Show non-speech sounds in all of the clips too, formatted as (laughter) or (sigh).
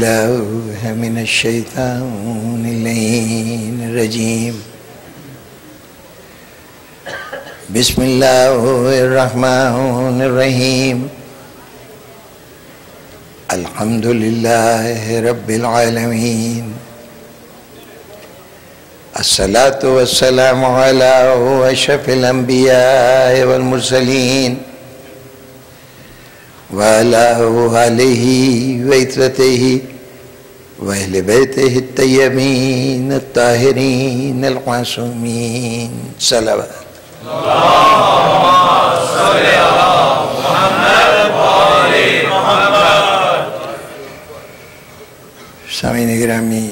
بالله من الشيطان اللعين الرجيم بسم الله الرحمن الرحيم الحمد لله رب العالمين الصلاة والسلام على أشرف الأنبياء والمرسلين وعلى آله وإترته وأهل بيته الطيبين الطاهرين المعصومين صلوات. سامعین گرامی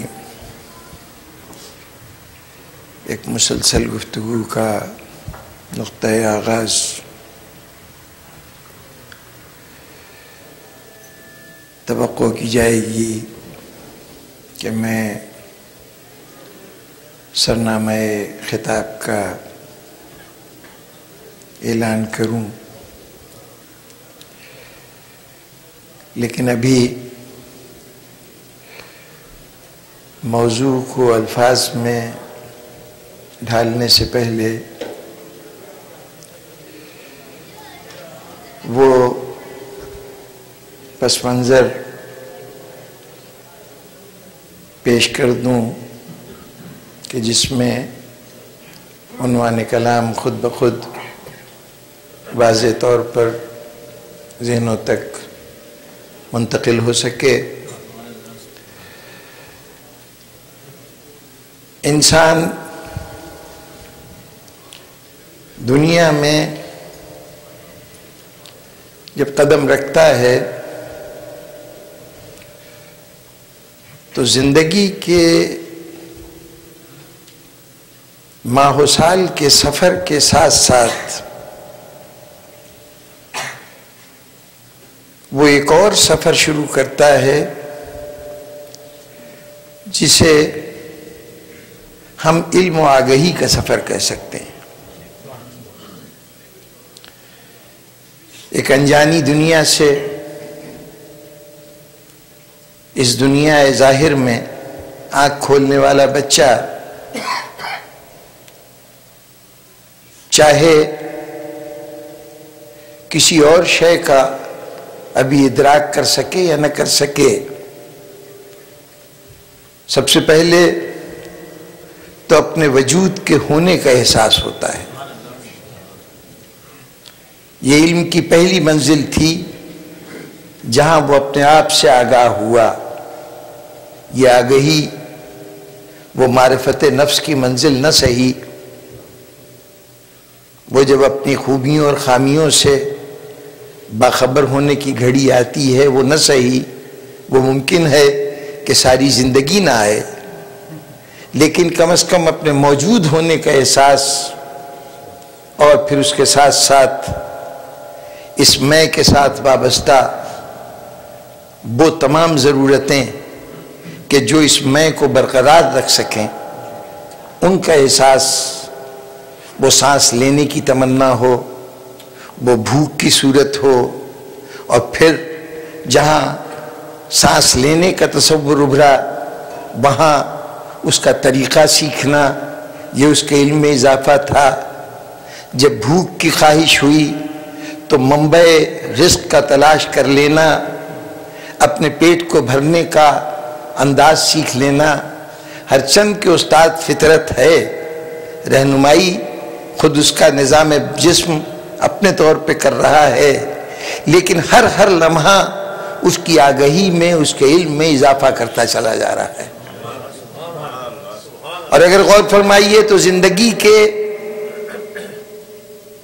ایک مسلسل گفتگو کا نقطۂ آغاز توقع کی جائے گی کہ میں سرنامہ خطاب کا اعلان کروں۔ لیکن ابھی موضوع کو الفاظ میں ڈھالنے سے پہلے وہ پس منظر پیش کر دوں کہ جس میں عنوان کلام خود بخود واضح طور پر ذہنوں تک منتقل ہو سکے۔ انسان دنیا میں جب قدم رکھتا ہے تو زندگی کے ماہ و سال کے سفر کے ساتھ ساتھ وہ ایک اور سفر شروع کرتا ہے جسے ہم علم و آگہی کا سفر کہہ سکتے ہیں۔ ایک انجانی دنیا سے اس دنیا ظاہر میں آنکھ کھولنے والا بچہ چاہے کسی اور شے کا ابھی ادراک کر سکے یا نہ کر سکے، سب سے پہلے تو اپنے وجود کے ہونے کا احساس ہوتا ہے۔ یہ علم کی پہلی منزل تھی جہاں وہ اپنے آپ سے آگاہ ہوا۔ یہ آگہی وہ معرفت نفس کی منزل نہ سہی۔ وہ جب اپنی خوبیوں اور خامیوں سے باخبر ہونے کی گھڑی آتی ہے، وہ نہ سہی۔ وہ ممکن ہے کہ ساری زندگی نہ آئے۔ لیکن کم از کم اپنے موجود ہونے کا احساس اور پھر اس کے ساتھ ساتھ اس میں کے ساتھ وابستہ وہ تمام ضرورتیں کہ جو اس میں کو برقرار رکھ سکیں، ان کا احساس، وہ سانس لینے کی تمنا ہو، وہ بھوک کی صورت ہو، اور پھر جہاں سانس لینے کا تصور ابھرا، وہاں اس کا طریقہ سیکھنا، یہ اس کے علم میں اضافہ تھا۔ جب بھوک کی خواہش ہوئی، تو منبع رزق کا تلاش کر لینا، اپنے پیٹ کو بھرنے کا انداز سیکھ لینا ہر چند کے استاد فطرت ہے، رہنمائی خود اس کا نظام جسم اپنے طور پہ کر رہا ہے، لیکن ہر ہر لمحہ اس کی آگہی میں، اس کے علم میں اضافہ کرتا چلا جا رہا ہے۔ اور اگر غور فرمائیے تو زندگی کے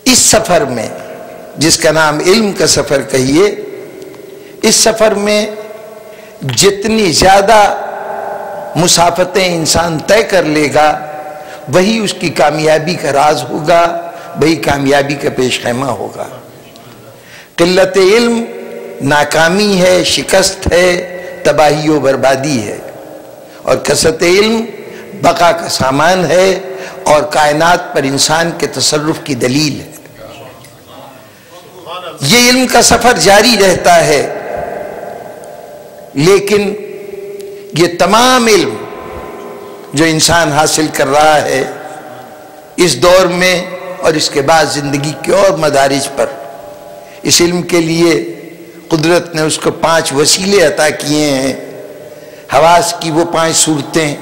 اس سفر میں، جس کا نام علم کا سفر کہیے، اس سفر میں جتنی زیادہ مسافتیں انسان طے کر لے گا، وہی اس کی کامیابی کا راز ہوگا، وہی کامیابی کا پیش خیمہ ہوگا۔ قلت علم ناکامی ہے، شکست ہے، تباہی و بربادی ہے۔ اور کثرت علم بقا کا سامان ہے اور کائنات پر انسان کے تصرف کی دلیل ہے۔ یہ علم کا سفر جاری رہتا ہے۔ لیکن یہ تمام علم جو انسان حاصل کر رہا ہے اس دور میں اور اس کے بعد زندگی کے اور مدارج پر، اس علم کے لیے قدرت نے اس کو پانچ وسیلے عطا کیے ہیں۔ حواس کی وہ پانچ صورتیں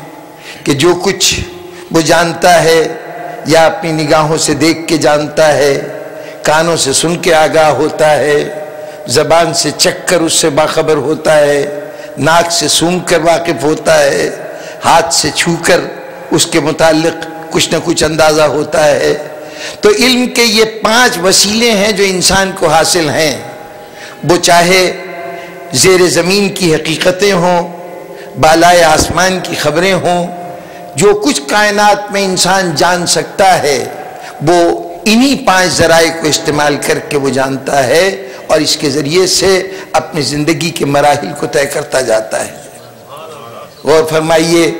کہ جو کچھ وہ جانتا ہے، یا اپنی نگاہوں سے دیکھ کے جانتا ہے، کانوں سے سن کے آگاہ ہوتا ہے، زبان سے چک کر اس سے باخبر ہوتا ہے۔ ناک سے سونگ کر واقف ہوتا ہے، ہاتھ سے چھو کر اس کے متعلق کچھ نہ کچھ اندازہ ہوتا ہے۔ تو علم کے یہ پانچ وسیلے ہیں جو انسان کو حاصل ہیں۔ وہ چاہے زیر زمین کی حقیقتیں ہوں، بالائے آسمان کی خبریں ہوں، جو کچھ کائنات میں انسان جان سکتا ہے، وہ انہی پانچ ذرائع کو استعمال کر کے وہ جانتا ہے۔ اور اس کے ذریعے سے اپنی زندگی کے مراحل کو طے کرتا جاتا ہے۔ غور فرمائیے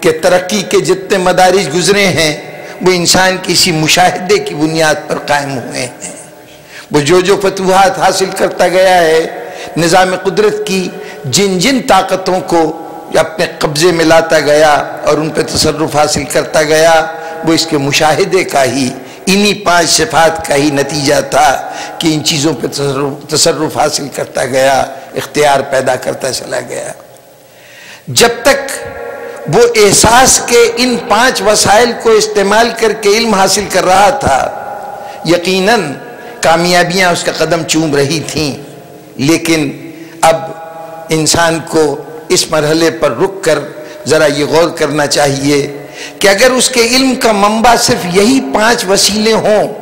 کہ ترقی کے جتنے مدارج گزرے ہیں، وہ انسان کسی مشاہدے کی بنیاد پر قائم ہوئے ہیں۔ وہ جو جو فتوحات حاصل کرتا گیا ہے، نظام قدرت کی جن جن طاقتوں کو اپنے قبضے میں لاتا گیا اور ان پہ تصرف حاصل کرتا گیا، وہ اس کے مشاہدے کا ہی انہی پانچ صفات کا ہی نتیجہ تھا کہ ان چیزوں پہ تصرف حاصل کرتا گیا، اختیار پیدا کرتا چلا گیا۔ جب تک وہ احساس کے ان پانچ وسائل کو استعمال کر کے علم حاصل کر رہا تھا، یقیناً کامیابیاں اس کا قدم چوم رہی تھیں۔ لیکن اب انسان کو اس مرحلے پر رک کر ذرا یہ غور کرنا چاہیے کہ اگر اس کے علم کا منبع صرف یہی پانچ وسیلے ہوں،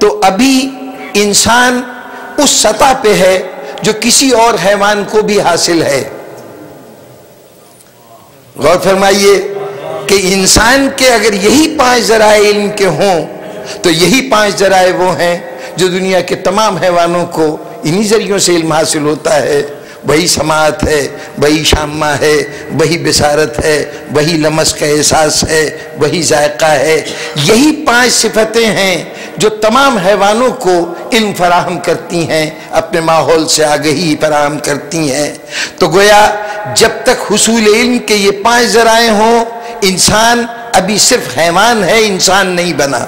تو ابھی انسان اس سطح پہ ہے جو کسی اور حیوان کو بھی حاصل ہے۔ غور فرمائیے کہ انسان کے اگر یہی پانچ ذرائع علم کے ہوں، تو یہی پانچ ذرائع وہ ہیں جو دنیا کے تمام حیوانوں کو انہی ذریعوں سے علم حاصل ہوتا ہے۔ وہی سماعت ہے، وہی شامہ ہے، وہی بسارت ہے، وہی لمس کا احساس ہے، وہی ذائقہ ہے۔ یہی پانچ صفتیں ہیں جو تمام حیوانوں کو علم فراہم کرتی ہیں، اپنے ماحول سے آگہی فراہم کرتی ہیں۔ تو گویا جب تک حصول علم کے یہ پانچ ذرائع ہوں، انسان ابھی صرف حیوان ہے، انسان نہیں بنا۔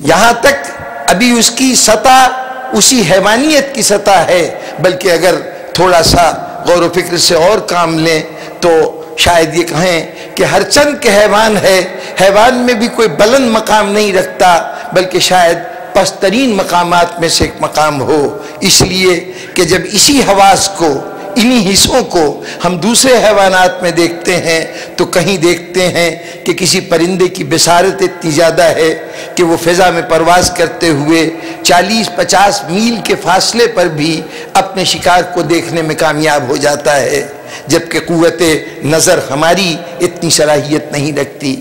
یہاں تک ابھی اس کی سطح اسی حیوانیت کی سطح ہے، بلکہ اگر تھوڑا سا غور و فکر سے اور کام لیں تو شاید یہ کہیں کہ ہر چند کے حیوان ہے۔ حیوان میں بھی کوئی بلند مقام نہیں رکھتا، بلکہ شاید پسترین مقامات میں سے ایک مقام ہو۔ اس لیے کہ جب اسی حواس کو انہی حصوں کو ہم دوسرے حیوانات میں دیکھتے ہیں، تو کہیں دیکھتے ہیں کہ کسی پرندے کی بسارت اتنی زیادہ ہے کہ وہ فضا میں پرواز کرتے ہوئے چالیس پچاس میل کے فاصلے پر بھی اپنے شکار کو دیکھنے میں کامیاب ہو جاتا ہے۔ جبکہ قوت نظر ہماری اتنی صلاحیت نہیں رکھتی۔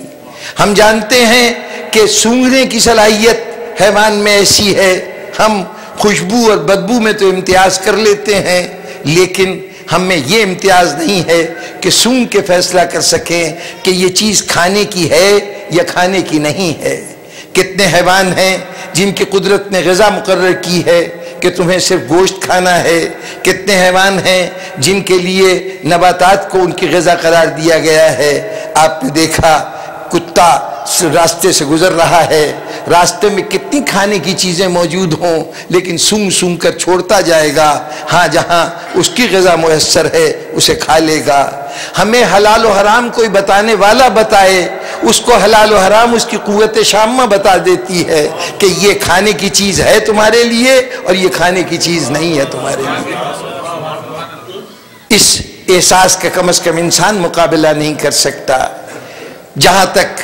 ہم جانتے ہیں کہ سونگنے کی صلاحیت حیوان میں ایسی ہے۔ ہم خوشبو اور بدبو میں تو امتیاز کر لیتے ہیں، لیکن ہمیں یہ امتیاز نہیں ہے کہ سون کے فیصلہ کر سکیں کہ یہ چیز کھانے کی ہے یا کھانے کی نہیں ہے۔ کتنے حیوان ہیں جن کی قدرت نے غذا مقرر کی ہے کہ تمہیں صرف گوشت کھانا ہے۔ کتنے حیوان ہیں جن کے لیے نباتات کو ان کی غذا قرار دیا گیا ہے۔ آپ نے دیکھا کتا راستے سے گزر رہا ہے۔ راستے میں کتنی کھانے کی چیزیں موجود ہوں، لیکن سونگ سونگ کر چھوڑتا جائے گا۔ ہاں جہاں اس کی غذا میسر ہے، اسے کھا لے گا۔ ہمیں حلال و حرام کوئی بتانے والا بتائے، اس کو حلال و حرام اس کی قوت شامہ بتا دیتی ہے کہ یہ کھانے کی چیز ہے تمہارے لیے اور یہ کھانے کی چیز نہیں ہے تمہارے لیے۔ اس احساس کا کم از کم انسان مقابلہ نہیں کر سکتا۔ جہاں تک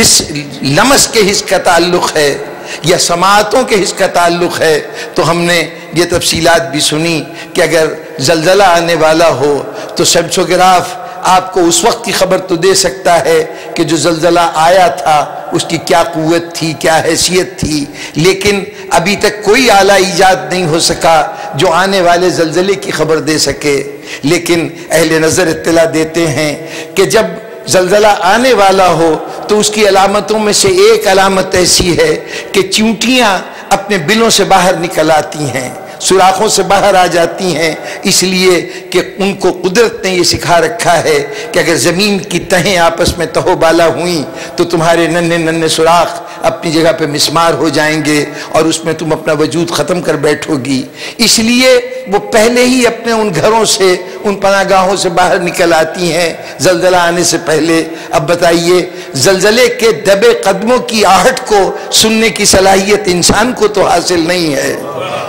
حص لمس کے حص کا تعلق ہے یا سماعتوں کے حص کا تعلق ہے، تو ہم نے یہ تفصیلات بھی سنی کہ اگر زلزلہ آنے والا ہو، تو سیمسوگراف آپ کو اس وقت کی خبر تو دے سکتا ہے کہ جو زلزلہ آیا تھا، اس کی کیا قوت تھی، کیا حیثیت تھی۔ لیکن ابھی تک کوئی اعلیٰ ایجاد نہیں ہو سکا جو آنے والے زلزلے کی خبر دے سکے۔ لیکن اہل نظر اطلاع دیتے ہیں کہ جب زلزلہ آنے والا ہو، تو اس کی علامتوں میں سے ایک علامت ایسی ہے کہ چونٹیاں اپنے بلوں سے باہر نکل آتی ہیں، سوراخوں سے باہر آ جاتی ہیں۔ اس لیے کہ ان کو قدرت نے یہ سکھا رکھا ہے کہ اگر زمین کی تہیں آپس میں تہو بالا ہوئیں، تو تمہارے ننے ننے سوراخ اپنی جگہ پہ مسمار ہو جائیں گے اور اس میں تم اپنا وجود ختم کر بیٹھو گی۔ اس لیے وہ پہلے ہی اپنے ان گھروں سے ان پناہ گاہوں سے باہر نکل آتی ہیں۔ زلزلہ آنے سے پہلے اب بتائیے، زلزلے کے دبے قدموں کی آہٹ کو سننے کی صلاحیت انسان کو تو حاصل نہیں ہے۔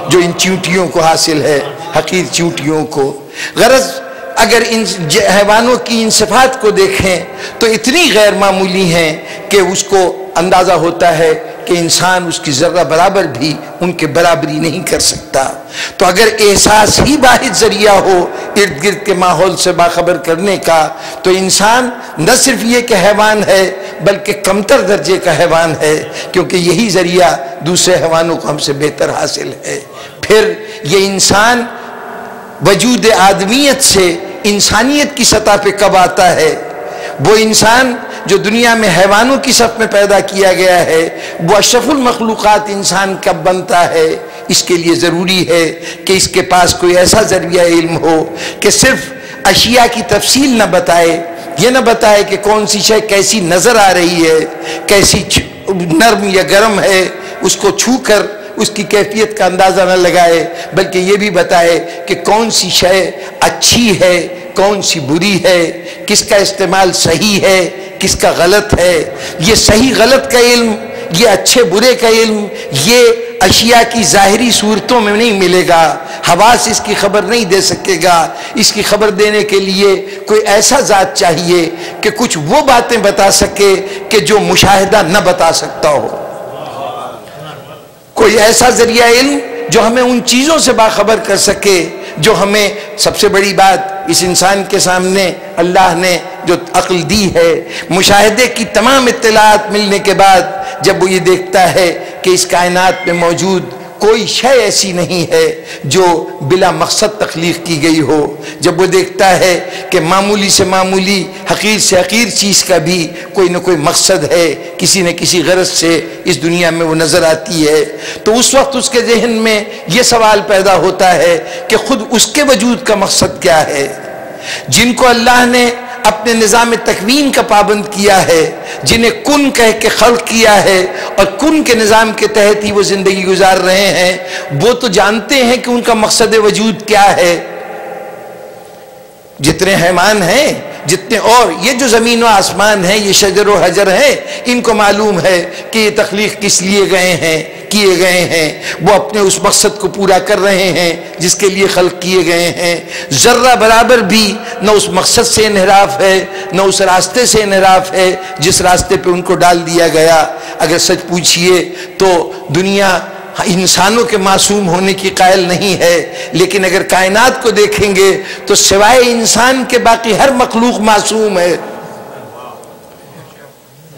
جو ان چیوٹیوں کو حاصل ہے، حقیر چیوٹیوں کو۔ غرض، اگر ان حیوانوں کی ان صفات کو دیکھیں تو اتنی غیر معمولی ہیں کہ اس کو اندازہ ہوتا ہے کہ انسان اس کی ذرہ برابر بھی ان کے برابری نہیں کر سکتا۔ تو اگر احساس ہی واحد ذریعہ ہو ارد گرد کے ماحول سے باخبر کرنے کا تو انسان نہ صرف یہ کہ حیوان ہے بلکہ کمتر درجے کا حیوان ہے کیونکہ یہی ذریعہ دوسرے حیوانوں کو ہم سے بہتر حاصل ہے۔ پھر یہ انسان وجود آدمیت سے انسانیت کی سطح پہ کب آتا ہے؟ وہ انسان جو دنیا میں حیوانوں کی صف میں پیدا کیا گیا ہے، وہ اشرف المخلوقات انسان کب بنتا ہے؟ اس کے لیے ضروری ہے کہ اس کے پاس کوئی ایسا ذریعہ علم ہو کہ صرف اشیاء کی تفصیل نہ بتائے، یہ نہ بتائے کہ کون سی شے کیسی نظر آ رہی ہے، کیسی نرم یا گرم ہے، اس کو چھو کر اس کی کیفیت کا اندازہ نہ لگائے، بلکہ یہ بھی بتائے کہ کون سی شے اچھی ہے، کون سی بری ہے، کس کا استعمال صحیح ہے، کس کا غلط ہے۔ یہ صحیح غلط کا علم یہ اچھے برے کا علم، یہ اشیاء کی ظاہری صورتوں میں نہیں ملے گا۔ حواس اس کی خبر نہیں دے سکے گا۔ اس کی خبر دینے کے لیے کوئی ایسا ذات چاہیے کہ کچھ وہ باتیں بتا سکے کہ جو مشاہدہ نہ بتا سکتا ہو۔ کوئی ایسا ذریعہ علم جو ہمیں ان چیزوں سے باخبر کر سکے۔ جو ہمیں سب سے بڑی بات اس انسان کے سامنے اللہ نے جو عقل دی ہے، مشاہدے کی تمام اطلاعات ملنے کے بعد جب وہ یہ دیکھتا ہے کہ اس کائنات میں موجود کوئی شے ایسی نہیں ہے جو بلا مقصد تخلیق کی گئی ہو۔ جب وہ دیکھتا ہے کہ معمولی سے معمولی، حقیر سے حقیر چیز کا بھی کوئی نہ کوئی مقصد ہے، کسی نہ کسی غرض سے اس دنیا میں وہ نظر آتی ہے، تو اس وقت اس کے ذہن میں یہ سوال پیدا ہوتا ہے کہ خود اس کے وجود کا مقصد کیا ہے؟ جن کو اللہ نے اپنے نظام تکوین کا پابند کیا ہے، جنہیں کن کہہ کے خلق کیا ہے اور کن کے نظام کے تحت ہی وہ زندگی گزار رہے ہیں، وہ تو جانتے ہیں کہ ان کا مقصد وجود کیا ہے۔ جتنے حیمان ہیں جتنے اور یہ جو زمین و آسمان ہیں، یہ شجر و حجر ہیں، ان کو معلوم ہے کہ یہ تخلیق کس لیے گئے ہیں، کیے گئے ہیں۔ وہ اپنے اس مقصد کو پورا کر رہے ہیں جس کے لیے خلق کیے گئے ہیں۔ ذرہ برابر بھی نہ اس مقصد سے انحراف ہے، نہ اس راستے سے انحراف ہے جس راستے پہ ان کو ڈال دیا گیا۔ اگر سچ پوچھئے تو دنیا ہاں، انسانوں کے معصوم ہونے کی قائل نہیں ہے، لیکن اگر کائنات کو دیکھیں گے تو سوائے انسان کے باقی ہر مخلوق معصوم ہے۔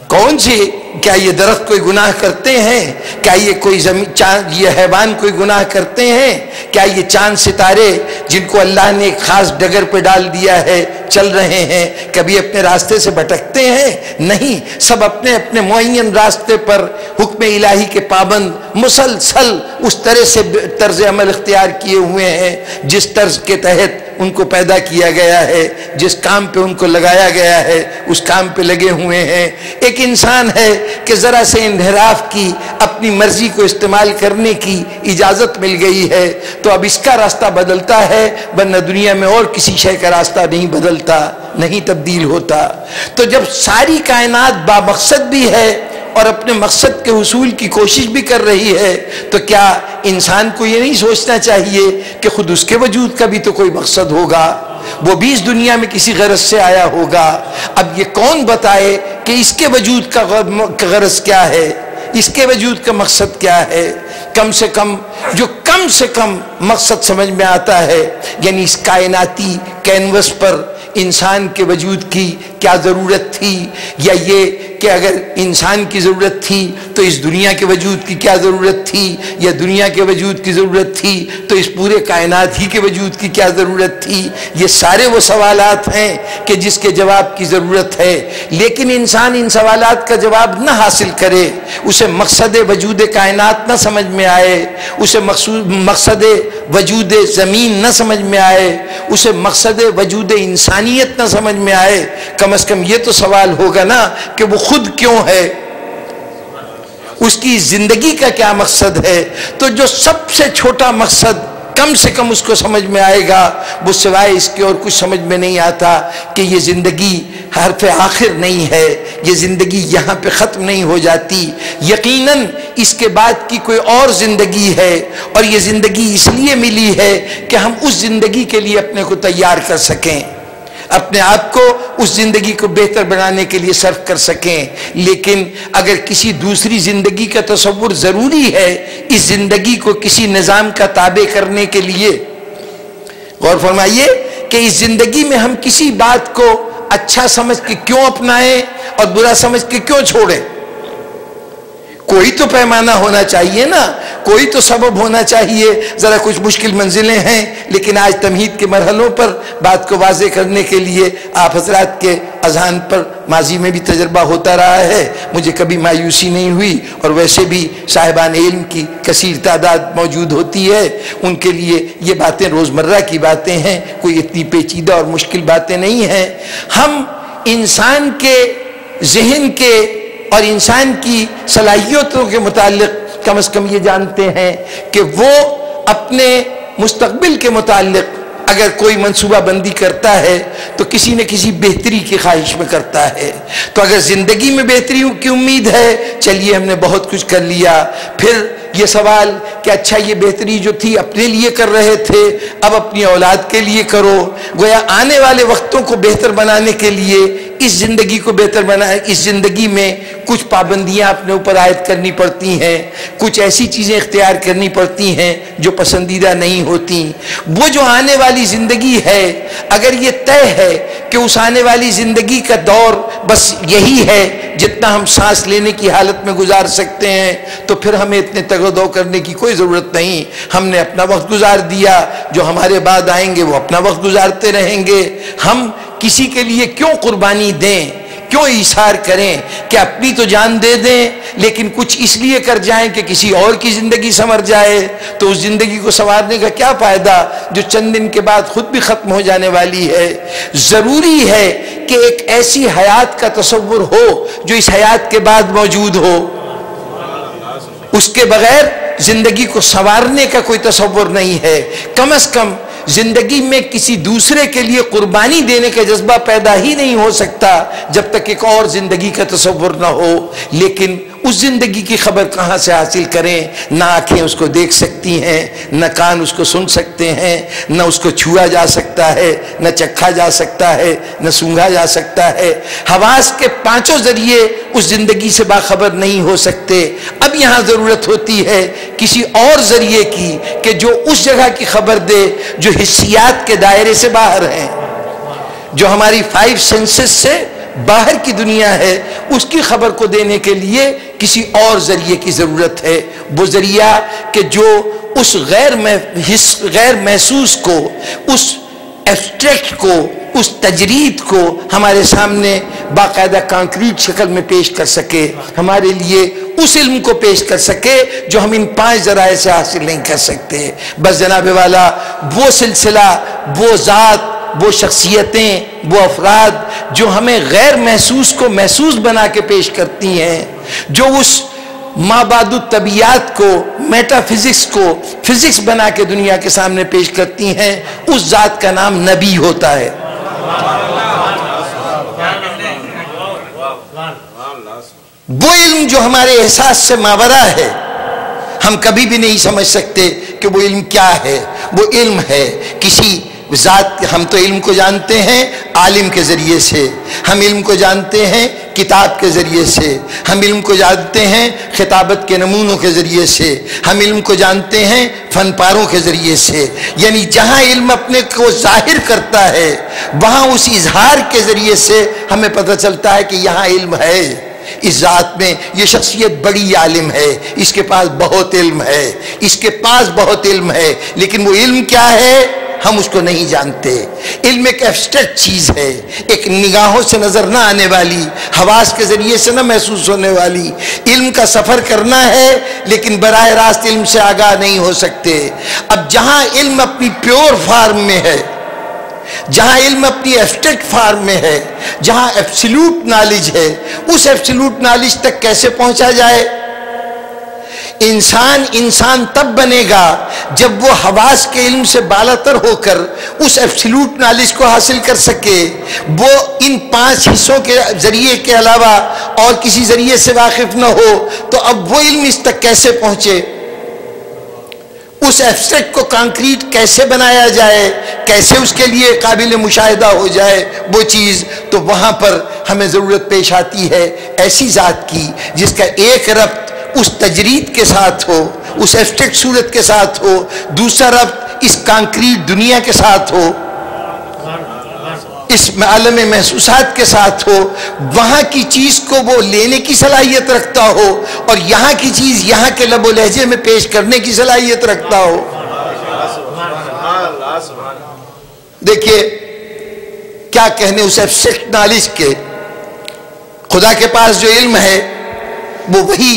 کون سی؟ کیا یہ درخت کوئی گناہ کرتے ہیں؟ کیا یہ کوئی زمین، چاند، یہ حیوان کوئی گناہ کرتے ہیں؟ کیا یہ چاند ستارے جن کو اللہ نے ایک خاص ڈگر پہ ڈال دیا ہے، چل رہے ہیں، کبھی اپنے راستے سے بھٹکتے ہیں؟ نہیں، سب اپنے اپنے معین راستے پر حکم الہی کے پابند مسلسل اس طرح سے طرز عمل اختیار کیے ہوئے ہیں، جس طرز کے تحت ان کو پیدا کیا گیا ہے، جس کام پہ ان کو لگایا گیا ہے، اس کام پہ لگے ہوئے ہیں۔ ایک انسان ہے کہ ذرا سے انحراف کی، اپنی مرضی کو استعمال کرنے کی اجازت مل گئی ہے۔ تو اب اس کا راستہ بدلتا ہے، ورنہ دنیا میں اور کسی شے کا راستہ نہیں بدلتا، نہیں تبدیل ہوتا۔ تو جب ساری کائنات با مقصد بھی ہے اور اپنے مقصد کے حصول کی کوشش بھی کر رہی ہے، تو کیا انسان کو یہ نہیں سوچنا چاہیے کہ خود اس کے وجود کا بھی تو کوئی مقصد ہوگا؟ وہ بھی اس دنیا میں کسی غرض سے آیا ہوگا۔ اب یہ کون بتائے کہ اس کے وجود کا غرض کیا ہے؟ اس کے وجود کا مقصد کیا ہے؟ کم سے کم، جو کم سے کم مقصد سمجھ میں آتا ہے یعنی اس کائناتی کینوس پر انسان کے وجود کی کیا ضرورت تھی؟ یا یہ کہ اگر انسان کی ضرورت تھی تو اس دنیا کے وجود کی کیا ضرورت تھی یا دنیا کے وجود کی ضرورت تھی تو اس پورے کائنات ہی کے وجود کی کیا ضرورت تھی؟ یہ سارے وہ سوالات ہیں کہ جس کے جواب کی ضرورت ہے۔ لیکن انسان ان سوالات کا جواب نہ حاصل کرے، اسے مقصد وجود کائنات نہ سمجھ میں آئے، اسے مقصد وجود زمین نہ سمجھ میں آئے، اسے مقصد وجود انسانیت نہ سمجھ میں آئے۔ کم از کم یہ تو سوال ہوگا نا کہ وہ خود کیوں ہے؟ اس کی زندگی کا کیا مقصد ہے؟ تو جو سب سے چھوٹا مقصد کم سے کم اس کو سمجھ میں آئے گا، وہ سوائے اس کے اور کچھ سمجھ میں نہیں آتا کہ یہ زندگی حرف آخر نہیں ہے، یہ زندگی یہاں پہ ختم نہیں ہو جاتی۔ یقیناً اس کے بعد کی کوئی اور زندگی ہے اور یہ زندگی اس لیے ملی ہے کہ ہم اس زندگی کے لیے اپنے کو تیار کر سکیں۔ اپنے آپ کو اس زندگی کو بہتر بنانے کے لیے صرف کر سکیں۔ لیکن اگر کسی دوسری زندگی کا تصور ضروری ہے، اس زندگی کو کسی نظام کا تابع کرنے کے لیے، غور فرمائیے کہ اس زندگی میں ہم کسی بات کو اچھا سمجھ کے کیوں اپنائیں اور برا سمجھ کے کیوں چھوڑیں؟ کوئی تو پیمانہ ہونا چاہیے نا، کوئی تو سبب ہونا چاہیے۔ ذرا کچھ مشکل منزلیں ہیں، لیکن آج تمہید کے مرحلوں پر بات کو واضح کرنے کے لیے آپ حضرات کے اذہان پر ماضی میں بھی تجربہ ہوتا رہا ہے۔ مجھے کبھی مایوسی نہیں ہوئی، اور ویسے بھی صاحبان علم کی کثیر تعداد موجود ہوتی ہے۔ ان کے لیے یہ باتیں روزمرہ کی باتیں ہیں، کوئی اتنی پیچیدہ اور مشکل باتیں نہیں ہیں۔ ہم انسان کے ذہن کے اور انسان کی صلاحیتوں کے متعلق کم از کم یہ جانتے ہیں کہ وہ اپنے مستقبل کے متعلق اگر کوئی منصوبہ بندی کرتا ہے تو کسی نہ کسی بہتری کی خواہش میں کرتا ہے۔ تو اگر زندگی میں بہتری کی امید ہے، چلیے ہم نے بہت کچھ کر لیا، پھر یہ سوال کہ اچھا یہ بہتری جو تھی اپنے لیے کر رہے تھے، اب اپنی اولاد کے لیے کرو۔ گویا آنے والے وقتوں کو بہتر بنانے کے لیے، اس زندگی کو بہتر بنا، اس زندگی میں کچھ پابندیاں اپنے اوپر عائد کرنی پڑتی ہیں، کچھ ایسی چیزیں اختیار کرنی پڑتی ہیں جو پسندیدہ نہیں ہوتی۔ وہ جو آنے والی زندگی ہے، اگر یہ طے ہے کہ اس آنے والی زندگی کا دور بس یہی ہے، جتنا ہم سانس لینے کی حالت میں گزار سکتے ہیں، تو پھر ہمیں اتنے تگدو کرنے کی کوئی ضرورت نہیں۔ ہم نے اپنا وقت گزار دیا، جو ہمارے بعد آئیں گے، وہ اپنا وقت گزارتے رہیں گے۔ ہم کسی کے لیے کیوں قربانی دیں؟ کیوں اشار کریں؟ کہ اپنی تو جان دے دیں، لیکن کچھ اس لیے کر جائیں کہ کسی اور کی زندگی سمر جائے؟ تو اس زندگی کو سنوارنے کا کیا فائدہ؟ جو چند دن کے بعد خود بھی ختم ہو جانے والی ہے۔ ضروری ہے کہ ایک ایسی حیات کا تصور ہو، جو اس حیات کے بعد موجود ہو۔ اس کے بغیر زندگی کو سنوارنے کا کوئی تصور نہیں ہے۔ کم از کم زندگی میں کسی دوسرے کے لیے قربانی دینے کا جذبہ پیدا ہی نہیں ہو سکتا جب تک ایک اور زندگی کا تصور نہ ہو۔ لیکن اس زندگی کی خبر کہاں سے حاصل کریں؟ نہ آنکھیں اس کو دیکھ سکتی ہیں، نہ کان اس کو سن سکتے ہیں، نہ اس کو چھوا جا سکتا ہے، نہ چکھا جا سکتا ہے، نہ سونگا جا سکتا ہے۔ حواس کے پانچوں ذریعے اس زندگی سے باخبر نہیں ہو سکتے۔ اب یہاں ضرورت ہوتی ہے کسی اور ذریعے کی کہ جو اس جگہ کی خبر دے، جو حصیات کے دائرے سے باہر ہیں، جو ہماری فائیو سینسز سے باہر کی دنیا ہے، اس کی خبر کو دینے کے لیے کسی اور ذریعے کی ضرورت ہے۔ وہ ذریعہ کہ جو اس غیر غیر محسوس کو، اس ایبسٹریکٹ کو، اس تجرید کو ہمارے سامنے باقاعدہ کانکریٹ شکل میں پیش کر سکے۔ ہمارے لیے اس علم کو پیش کر سکے جو ہم ان پانچ ذرائع سے حاصل نہیں کر سکتے۔ بس جناب والا، وہ سلسلہ، وہ ذات وہ شخصیتیں، وہ افراد جو ہمیں غیر محسوس کو محسوس بنا کے پیش کرتی ہیں، جو اس ماباد طبیعت کو میٹا فزکس کو فزکس بنا کے دنیا کے سامنے پیش کرتی ہیں، اس ذات کا نام نبی ہوتا ہے۔ وہ علم جو ہمارے احساس سے ماورا ہے، ہم کبھی بھی نہیں سمجھ سکتے کہ وہ علم کیا ہے۔ وہ علم ہے کسی ذات، ہم تو علم کو جانتے ہیں، عالم کے ذریعے سے۔ ہم علم کو جانتے ہیں، کتاب کے ذریعے سے۔ ہم علم کو جانتے ہیں، خطابت کے نمونوں کے ذریعے سے۔ ہم علم کو جانتے ہیں، فن پاروں کے ذریعے سے۔ یعنی جہاں علم اپنے کو ظاہر کرتا ہے، وہاں اس اظہار کے ذریعے سے ہمیں پتہ چلتا ہے کہ یہاں علم ہے۔ اس ذات میں یہ شخصیت بڑی عالم ہے۔ اس کے پاس بہت علم ہے۔ اس کے پاس بہت علم ہے۔ لیکن وہ علم کیا ہے؟ ہم اس کو نہیں جانتے۔ علم ایک ایبسٹریکٹ چیز ہے، ایک نگاہوں سے نظر نہ آنے والی، حواس کے ذریعے سے نہ محسوس ہونے والی۔ علم کا سفر کرنا ہے، لیکن براہ راست علم سے آگاہ نہیں ہو سکتے۔ اب جہاں علم اپنی پیور فارم میں ہے، جہاں علم اپنی ایبسٹریکٹ فارم میں ہے، جہاں ایبسلوٹ نالج ہے، اس ایبسلوٹ نالج تک کیسے پہنچا جائے؟ انسان انسان تب بنے گا جب وہ حواس کے علم سے بالاتر ہو کر اس ایبسلوٹ نالج کو حاصل کر سکے۔ وہ ان پانچ حصوں کے ذریعے کے علاوہ اور کسی ذریعے سے واقف نہ ہو، تو اب وہ علم اس تک کیسے پہنچے؟ اس ایبسٹریکٹ کو کانکریٹ کیسے بنایا جائے؟ کیسے اس کے لیے قابل مشاہدہ ہو جائے؟ وہ چیز تو وہاں پر ہمیں ضرورت پیش آتی ہے ایسی ذات کی جس کا ایک ربط اس تجرید کے ساتھ ہو، اس ایبسٹریکٹ صورت کے ساتھ ہو، دوسرا ربط اس کانکریٹ دنیا کے ساتھ ہو، اس عالم محسوسات کے ساتھ ہو، وہاں کی چیز کو وہ لینے کی صلاحیت رکھتا ہو اور یہاں کی چیز یہاں کے لب و لہجے میں پیش کرنے کی صلاحیت رکھتا ہو۔ دیکھیے، کیا کہنے اس ایبسٹریکٹ نالج کے؟ خدا کے پاس جو علم ہے، وہ وہی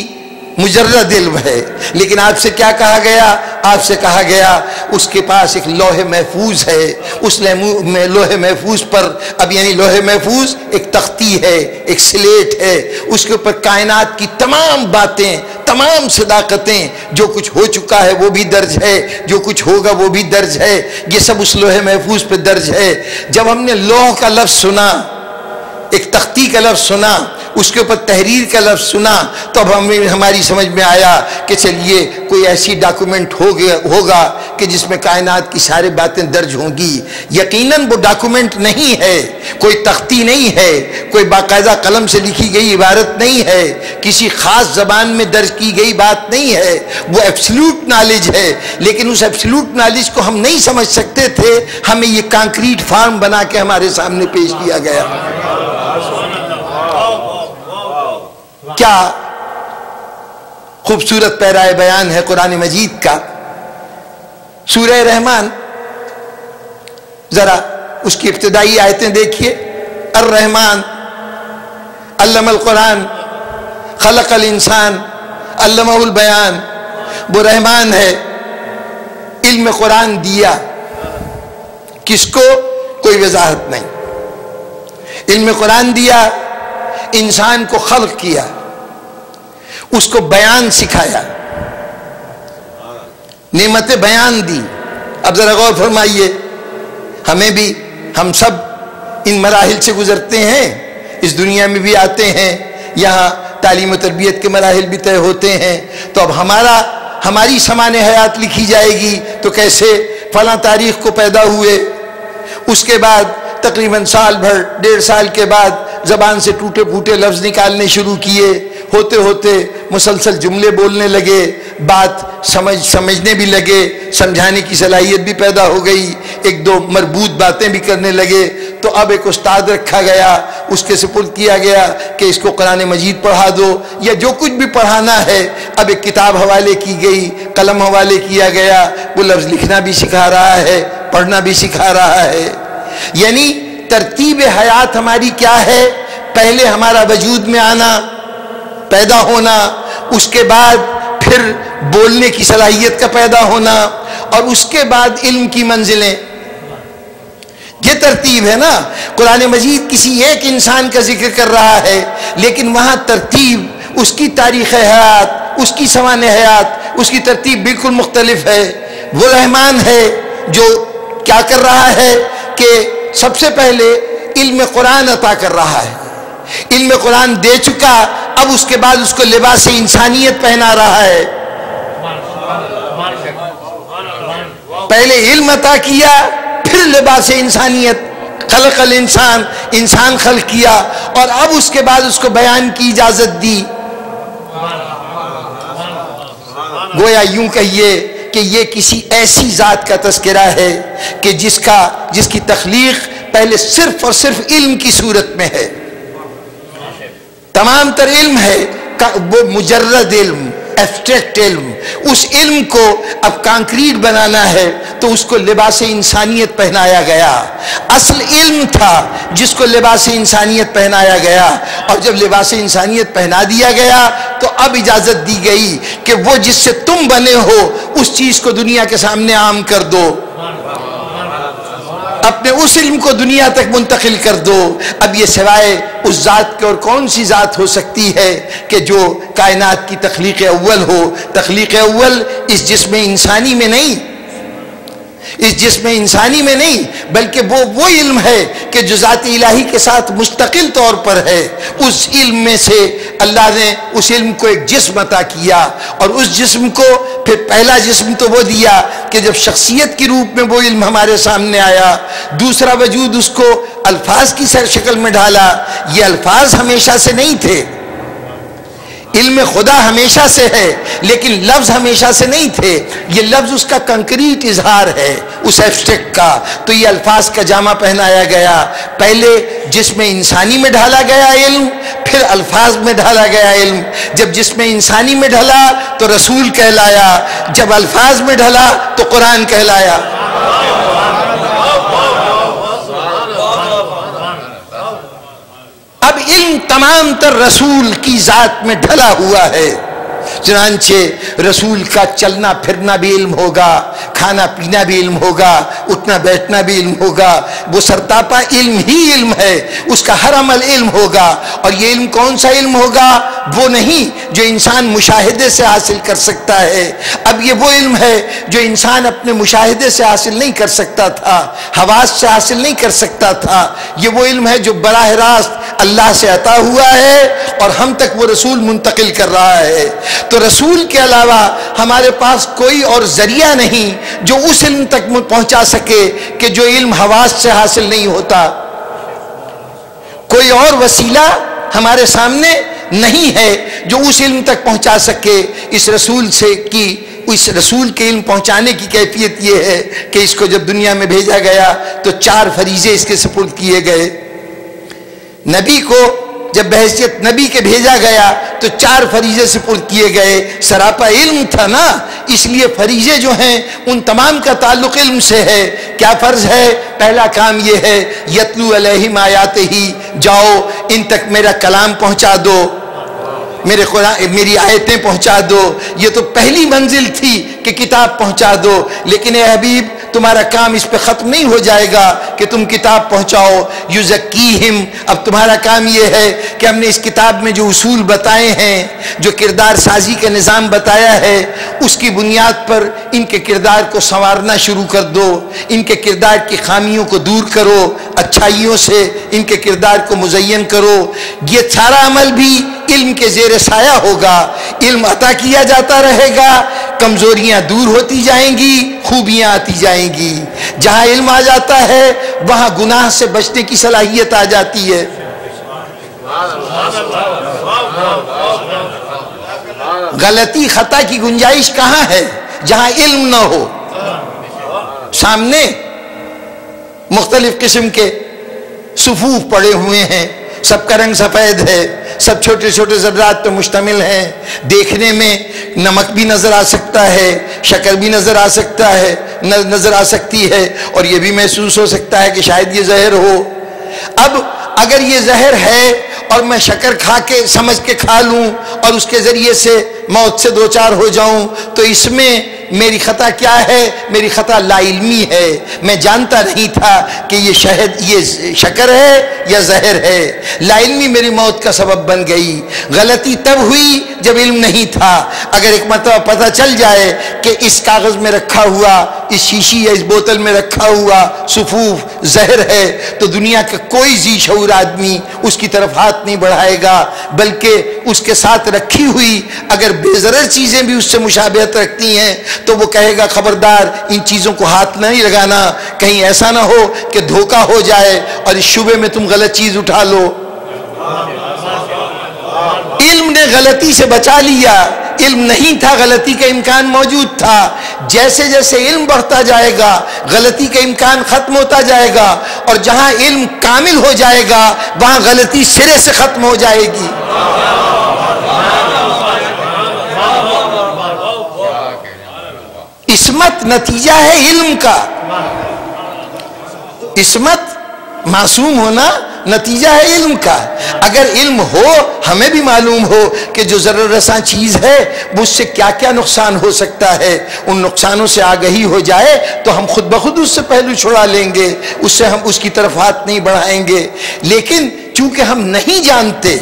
مجرد علم ہے۔ لیکن آپ سے کیا کہا گیا؟ آپ سے کہا گیا، اس کے پاس ایک لوہے محفوظ ہے۔ اس لوہے محفوظ پر، اب یعنی لوہے محفوظ ایک تختی ہے، ایک سلیٹ ہے۔ اس کے اوپر کائنات کی تمام باتیں، تمام صداقتیں، جو کچھ ہو چکا ہے وہ بھی درج ہے، جو کچھ ہوگا وہ بھی درج ہے۔ یہ سب اس لوہے محفوظ پہ درج ہے۔ جب ہم نے لوہ کا لفظ سنا ایک تختی کا لفظ سنا، اس کے اوپر تحریر کا لفظ سنا، تو اب ہمیں، ہماری سمجھ میں آیا کہ چلیے، کوئی ایسی ڈاکومنٹ ہو گیا، ہوگا کہ جس میں کائنات کی سارے باتیں درج ہوں گی۔ یقیناً وہ ڈاکومنٹ نہیں ہے، کوئی تختی نہیں ہے، کوئی باقاعدہ قلم سے لکھی گئی عبارت نہیں ہے، کسی خاص زبان میں درج کی گئی بات نہیں ہے۔ وہ ایبسلوٹ نالج ہے، لیکن اس ایبسلوٹ نالج کو ہم نہیں سمجھ سکتے تھے۔ ہمیں یہ کانکریٹ فارم بنا کے ہمارے سامنے پیش کیا گیا۔ کیا خوبصورت پیرائے بیان ہے قرآن مجید کا؟ سورہ رحمان، ذرا اس کی ابتدائی آیتیں دیکھیے۔ الرحمان علم القرآن، خلق الانسان، علمہ البیان۔ وہ رحمان ہے، علم قرآن دیا۔ کس کو؟ کوئی وضاحت نہیں۔ علم قرآن دیا، انسان کو خلق کیا۔ اس کو بیان سکھایا۔ نعمت بیان دی۔ اب ذرا غور فرمائیے۔ ہمیں بھی، ہم سب ان مراحل سے گزرتے ہیں، اس دنیا میں بھی آتے ہیں، یہاں تعلیم و تربیت کے مراحل بھی طے ہوتے ہیں۔ تو اب ہمارا، ہماری سمان حیات لکھی جائے گی تو کیسے؟ فلاں تاریخ کو پیدا ہوئے۔ اس کے بعد تقریباً سال بھر، ڈیڑھ سال کے بعد زبان سے ٹوٹے پھوٹے لفظ نکالنے شروع کیے۔ ہوتے ہوتے مسلسل جملے بولنے لگے، بات سمجھ، سمجھنے بھی لگے، سمجھانے کی صلاحیت بھی پیدا ہو گئی، ایک دو مربوط باتیں بھی کرنے لگے۔ تو اب ایک استاد رکھا گیا، اس کے سپرد کیا گیا کہ اس کو قرآن مجید پڑھا دو یا جو کچھ بھی پڑھانا ہے۔ اب ایک کتاب حوالے کی گئی، قلم حوالے کیا گیا، وہ لفظ لکھنا بھی سکھا رہا ہے، پڑھنا بھی سکھا رہا ہے۔ یعنی ترتیب حیات ہماری کیا ہے؟ پہلے ہمارا وجود میں آنا پیدا ہونا، اس کے بعد پھر بولنے کی صلاحیت کا پیدا ہونا اور اس کے بعد علم کی منزلیں۔ یہ ترتیب ہے نا، قرآن مجید کسی ایک انسان کا ذکر کر رہا ہے، لیکن وہاں ترتیب، اس کی تاریخ حیات، اس کی سوان حیات، اس کی ترتیب بالکل مختلف ہے۔ وہ رحمان ہے جو کیا کر رہا ہے کہ سب سے پہلے علم قرآن عطا کر رہا ہے۔ علم قرآن دے چکا، اب اس کے بعد اس کو لباس انسانیت پہنا رہا ہے۔ پہلے علم عطا کیا، پھر لباس انسانیت، خلق الانسان، انسان خلق کیا، اور اب اس کے بعد اس کو بیان کی اجازت دی۔ گویا یوں کہیے کہ یہ کسی ایسی ذات کا تذکرہ ہے کہ جس کا، جس کی تخلیق پہلے صرف اور صرف علم کی صورت میں ہے۔ تمام تر علم ہے وہ مجرد علم ایبسٹریکٹ علم، اس علم کو اب کانکریٹ بنانا ہے تو اس کو لباس انسانیت پہنایا گیا۔ اصل علم تھا جس کو لباس انسانیت پہنایا گیا۔ اور جب لباس انسانیت پہنا دیا گیا تو اب اجازت دی گئی کہ وہ جس سے تم بنے ہو، اس چیز کو دنیا کے سامنے عام کر دو۔ اپنے اس علم کو دنیا تک منتقل کر دو۔ اب یہ سوائے اس ذات کے اور کون سی ذات ہو سکتی ہے کہ جو کائنات کی تخلیق اول ہو۔ تخلیق اول اس جسم انسانی میں نہیں اس جسم انسانی میں نہیں، بلکہ وہ وہ علم ہے کہ جو ذات الہی کے ساتھ مستقل طور پر ہے، اس علم میں سے اللہ نے اس علم کو ایک جسم عطا کیا اور اس جسم کو پھر پہلا جسم تو وہ دیا کہ جب شخصیت کی روپ میں وہ علم ہمارے سامنے آیا، دوسرا وجود اس کو الفاظ کی سر شکل میں ڈالا یہ الفاظ ہمیشہ سے نہیں تھے۔ علم خدا ہمیشہ سے ہے، لیکن لفظ ہمیشہ سے نہیں تھے۔ یہ لفظ اس کا کنکریٹ اظہار ہے، اس ایبسٹیکٹ کا۔ تو یہ الفاظ کا جامع پہنایا گیا۔ پہلے جس میں انسانی میں ڈھالا گیا علم، پھر الفاظ میں ڈھالا گیا علم۔ جب جس میں انسانی میں ڈھلا تو رسول کہلایا، جب الفاظ میں ڈھلا تو قرآن کہلایا اب علم تمام تر رسول کی ذات میں ڈھلا ہوا ہے۔ چنانچہ رسول کا چلنا پھرنا بھی علم ہوگا، کھانا پینا بھی علم ہوگا، اٹھنا بیٹھنا بھی علم ہوگا۔ وہ سرتاپا علم ہی علم ہے، اس کا ہر عمل علم ہوگا۔ اور یہ علم کون سا علم ہوگا؟ وہ نہیں جو انسان مشاہدے سے حاصل کر سکتا ہے۔ اب یہ وہ علم ہے جو انسان اپنے مشاہدے سے حاصل نہیں کر سکتا تھا، حواس سے حاصل نہیں کر سکتا تھا۔ یہ وہ علم ہے جو براہ راست اللہ سے عطا ہوا ہے اور ہم تک وہ رسول منتقل کر رہا ہے۔ تو رسول کے علاوہ ہمارے پاس کوئی اور ذریعہ نہیں جو اس علم تک پہنچا سکے کہ جو علم حواس سے حاصل نہیں ہوتا۔ کوئی اور وسیلہ ہمارے سامنے نہیں ہے جو اس علم تک پہنچا سکے۔ اس رسول سے کی، اس رسول کے علم پہنچانے کی کیفیت یہ ہے کہ اس کو جب دنیا میں بھیجا گیا تو چار فریضے اس کے سپرد کیے گئے۔ نبی کو جب بحثیت نبی کے بھیجا گیا تو چار فریضے سے پر کیے گئے۔ سراپا علم تھا نا، اس لیے فریضے جو ہیں، ان تمام کا تعلق علم سے ہے۔ کیا فرض ہے؟ پہلا کام یہ ہے، یتلو علیہم آیات ہی جاؤ، ان تک میرا کلام پہنچا دو۔ میرے قرآن، میری آیتیں پہنچا دو۔ یہ تو پہلی منزل تھی کہ کتاب پہنچا دو۔ لیکن اے حبیب تمہارا کام اس پہ ختم نہیں ہو جائے گا کہ تم کتاب پہنچاؤ۔ یوزکیہم اب تمہارا کام یہ ہے کہ ہم نے اس کتاب میں جو اصول بتائے ہیں، جو کردار سازی کا نظام بتایا ہے، اس کی بنیاد پر ان کے کردار کو سنوارنا شروع کر دو۔ ان کے کردار کی خامیوں کو دور کرو، اچھائیوں سے ان کے کردار کو مزین کرو۔ یہ سارا عمل بھی علم کے زیر سایہ ہوگا، علم عطا کیا جاتا رہے گا، کمزوریاں دور ہوتی جائیں گی، خوبیاں آتی جائیں گی۔ جہاں علم آ جاتا ہے، وہاں گناہ سے بچنے کی صلاحیت آ جاتی ہے۔ غلطی، خطا کی گنجائش کہاں ہے؟ جہاں علم نہ ہو۔ سامنے مختلف قسم کے صفوف پڑے ہوئے ہیں۔ سب کا رنگ سفید ہے، سب چھوٹے چھوٹے ذرات تو مشتمل ہیں۔ دیکھنے میں نمک بھی نظر آ سکتا ہے، شکر بھی نظر آ سکتا ہے نظر آ سکتی ہے۔ اور یہ بھی محسوس ہو سکتا ہے کہ شاید یہ زہر ہو۔ اب اگر یہ زہر ہے اور میں شکر کھا کے، سمجھ کے کھا لوں اور اس کے ذریعے سے موت سے دو چار ہو جاؤں تو اس میں میری خطا کیا ہے؟ میری خطا لا علمی ہے۔ میں جانتا نہیں تھا کہ یہ شہد، یہ شکر ہے یا زہر ہے۔ لا علمی میری موت کا سبب بن گئی۔ غلطی تب ہوئی جب علم نہیں تھا۔ اگر ایک مرتبہ پتہ چل جائے کہ اس کاغذ میں رکھا ہوا، اس شیشی یا اس بوتل میں رکھا ہوا صفوف زہر ہے تو دنیا کا کوئی زی شعور آدمی اس کی طرف ہاتھ نہیں بڑھائے گا، بلکہ اس کے ساتھ رکھی ہوئی اگر بے ضرر چیزیں بھی اس سے مشابہت رکھتی ہیں، تو وہ کہے گا، خبردار، ان چیزوں کو ہاتھ نہیں لگانا، کہیں ایسا نہ ہو کہ دھوکہ ہو جائے اور اس شبے میں تم غلط چیز اٹھا لو۔ علم نے غلطی سے بچا لیا۔ علم نہیں تھا، غلطی کا امکان موجود تھا۔ جیسے جیسے علم بڑھتا جائے گا، غلطی کا امکان ختم ہوتا جائے گا اور جہاں علم کامل ہو جائے گا، وہاں غلطی سرے سے ختم ہو جائے گی۔ عصمت نتیجہ ہے علم کا۔ عصمت معصوم ہونا نتیجہ ہے علم کا۔ اگر علم ہو، ہمیں بھی معلوم ہو کہ جو ضرور رساں چیز ہے، وہ اس سے کیا کیا نقصان ہو سکتا ہے۔ ان نقصانوں سے آگہی ہو جائے تو ہم خود بخود اس سے پہلو چھڑا لیں گے۔ اس سے ہم اس کی طرف ہاتھ نہیں بڑھائیں گے۔ لیکن چونکہ ہم نہیں جانتے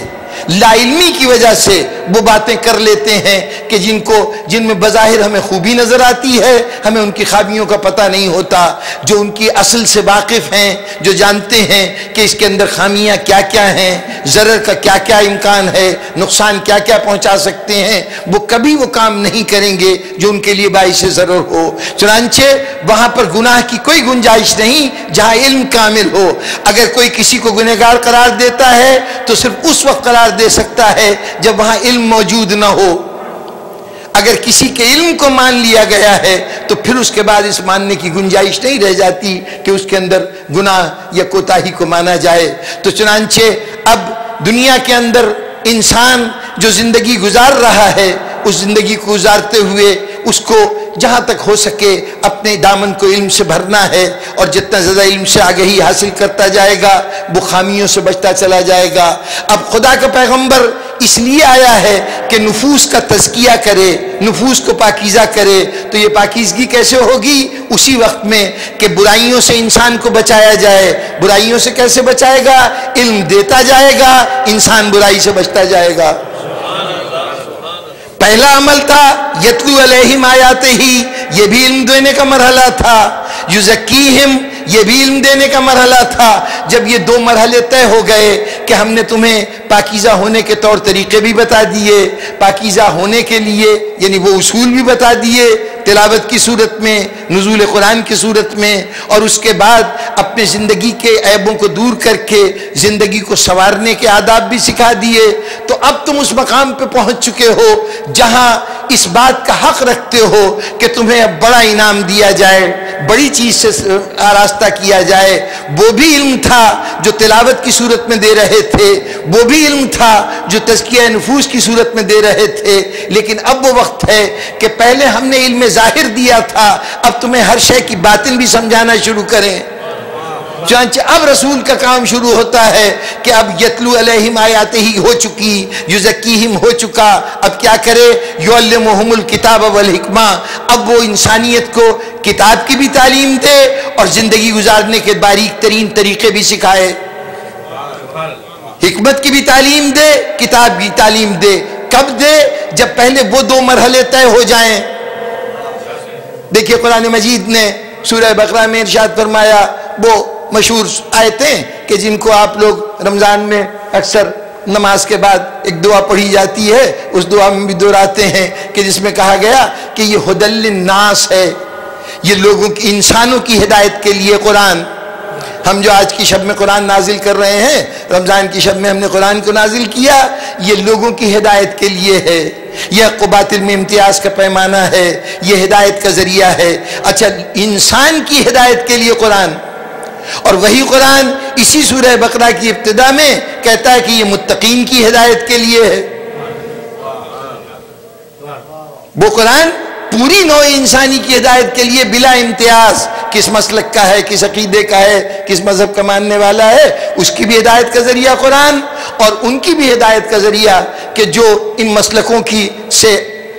لا علمی کی وجہ سے وہ باتیں کر لیتے ہیں کہ جن کو جن میں بظاہر ہمیں خوبی نظر آتی ہے، ہمیں ان کی خابیوں کا پتہ نہیں ہوتا، جو ان کی اصل سے واقف ہیں، جو جانتے ہیں کہ اس کے اندر خامیاں کیا کیا ہیں، ضرر کا کیا کیا امکان ہے، نقصان کیا کیا پہنچا سکتے ہیں، وہ کبھی وہ کام نہیں کریں گے جو ان کے لیے باعث ضرور ہو۔ چنانچہ وہاں پر گناہ کی کوئی گنجائش نہیں، جہاں علم کامل ہو۔ اگر کوئی کسی کو گنہگار قرار دیتا ہے، تو صرف اس وقت قرار دے سکتا ہے جب وہاں علم موجود نہ ہو۔ اگر کسی کے علم کو مان لیا گیا ہے، تو پھر اس کے بعد اس ماننے کی گنجائش نہیں رہ جاتی کہ اس کے اندر گناہ یا کوتاہی کو مانا جائے۔ تو چنانچہ اب دنیا کے اندر انسان جو زندگی گزار رہا ہے، اس زندگی کو گزارتے ہوئے اس کو جہاں تک ہو سکے اپنے دامن کو علم سے بھرنا ہے اور جتنا زیادہ علم سے آگہی حاصل کرتا جائے گا وہ خامیوں سے بچتا چلا جائے گا۔ اب خدا کا پیغمبر اس لیے آیا ہے کہ نفوس کا تزکیہ کرے، نفوس کو پاکیزہ کرے۔ تو یہ پاکیزگی کیسے ہوگی؟ اسی وقت میں کہ برائیوں سے انسان کو بچایا جائے۔ برائیوں سے کیسے بچائے گا؟ علم دیتا جائے گا، انسان برائی سے بچتا جائے گا۔ پہلا عمل تھا، یتلو علیہم آیاتے ہی، یہ بھی علم دینے کا مرحلہ تھا۔ یزکیہم، یہ بھی علم دینے کا مرحلہ تھا۔ جب یہ دو مرحلے طے ہو گئے کہ ہم نے تمہیں پاکیزہ ہونے کے طور طریقے بھی بتا دیے، پاکیزہ ہونے کے لیے یعنی وہ اصول بھی بتا دیے تلاوت کی صورت میں، نزول قرآن کی صورت میں، اور اس کے بعد اپنے زندگی کے عیبوں کو دور کر کے زندگی کو سنوارنے کے آداب بھی سکھا دیے۔ تو اب تم اس مقام پہ پہنچ چکے ہو جہاں اس بات کا حق رکھتے ہو کہ تمہیں اب بڑا انعام دیا جائے، بڑی چیز سے آراستہ کیا جائے۔ وہ بھی علم تھا جو تلاوت کی صورت میں دے رہے تھے، وہ بھی علم تھا جو تزکیہ نفوس کی صورت میں دے رہے تھے۔ لیکن اب وہ وقت ہے کہ پہلے ہم نے علم ظاہر دیا تھا، اب تمہیں ہر شے کی باطن بھی سمجھانا شروع کریں۔ چانچہ اب رسول کا کام شروع ہوتا ہے کہ اب یتلو علیہم آیات ہی ہو چکی، یزکیہم ہو چکا۔ اب کیا کرے؟ یعلمہم الکتاب والحکمہ۔ اب وہ انسانیت کو کتاب کی بھی تعلیم دے اور زندگی گزارنے کے باریک ترین طریقے بھی سکھائے۔ حکمت کی بھی تعلیم دے، کتاب کی تعلیم دے۔ کب دے؟ جب پہلے وہ دو مرحلے طے ہو جائیں۔ دیکھیے قرآن مجید نے سورہ بقرہ میں ارشاد فرمایا، وہ مشہور آیتیں کہ جن کو آپ لوگ رمضان میں اکثر نماز کے بعد ایک دعا پڑھی جاتی ہے، اس دعا میں بھی دہراتے ہیں کہ جس میں کہا گیا کہ یہ حدل الناس ہے۔ یہ لوگوں کی، انسانوں کی ہدایت کے لیے قرآن ہم جو آج کی شب میں قرآن نازل کر رہے ہیں، رمضان کی شب میں ہم نے قرآن کو نازل کیا، یہ لوگوں کی ہدایت کے لیے ہے۔ یہ قباتل میں امتیاز کا پیمانہ ہے، یہ ہدایت کا ذریعہ ہے۔ اچھا انسان کی ہدایت کے لیے قرآن۔ اور وہی قرآن اسی سورہ بقرہ کی ابتدا میں کہتا ہے کہ یہ متقین کی ہدایت کے لیے ہے۔ وہ قرآن پوری نو انسانی کی ہدایت کے لیے بلا امتیاز کس مسلک کا ہے، کس عقیدے کا ہے، کس مذہب کا ماننے والا ہے، اس کی بھی ہدایت کا ذریعہ قرآن اور ان کی بھی ہدایت کا ذریعہ کہ جو ان مسلکوں کی سے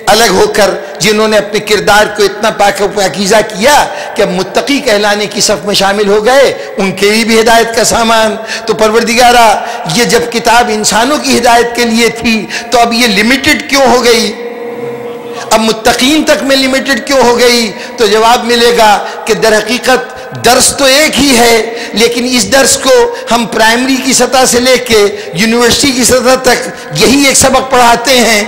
الگ ہو کر جنہوں نے اپنے کردار کو اتنا پاک پاکیزہ کیا کہ اب متقی کہلانے کی صف میں شامل ہو گئے، ان کے لیے بھی ہدایت کا سامان۔ تو پروردگارہ، یہ جب کتاب انسانوں کی ہدایت کے لیے تھی، تو اب یہ لمیٹڈ کیوں ہو گئی؟ اب متقین تک میں لمیٹڈ کیوں ہو گئی؟ تو جواب ملے گا کہ در حقیقت درس تو ایک ہی ہے، لیکن اس درس کو ہم پرائمری کی سطح سے لے کے یونیورسٹی کی سطح تک یہی ایک سبق پڑھاتے ہیں۔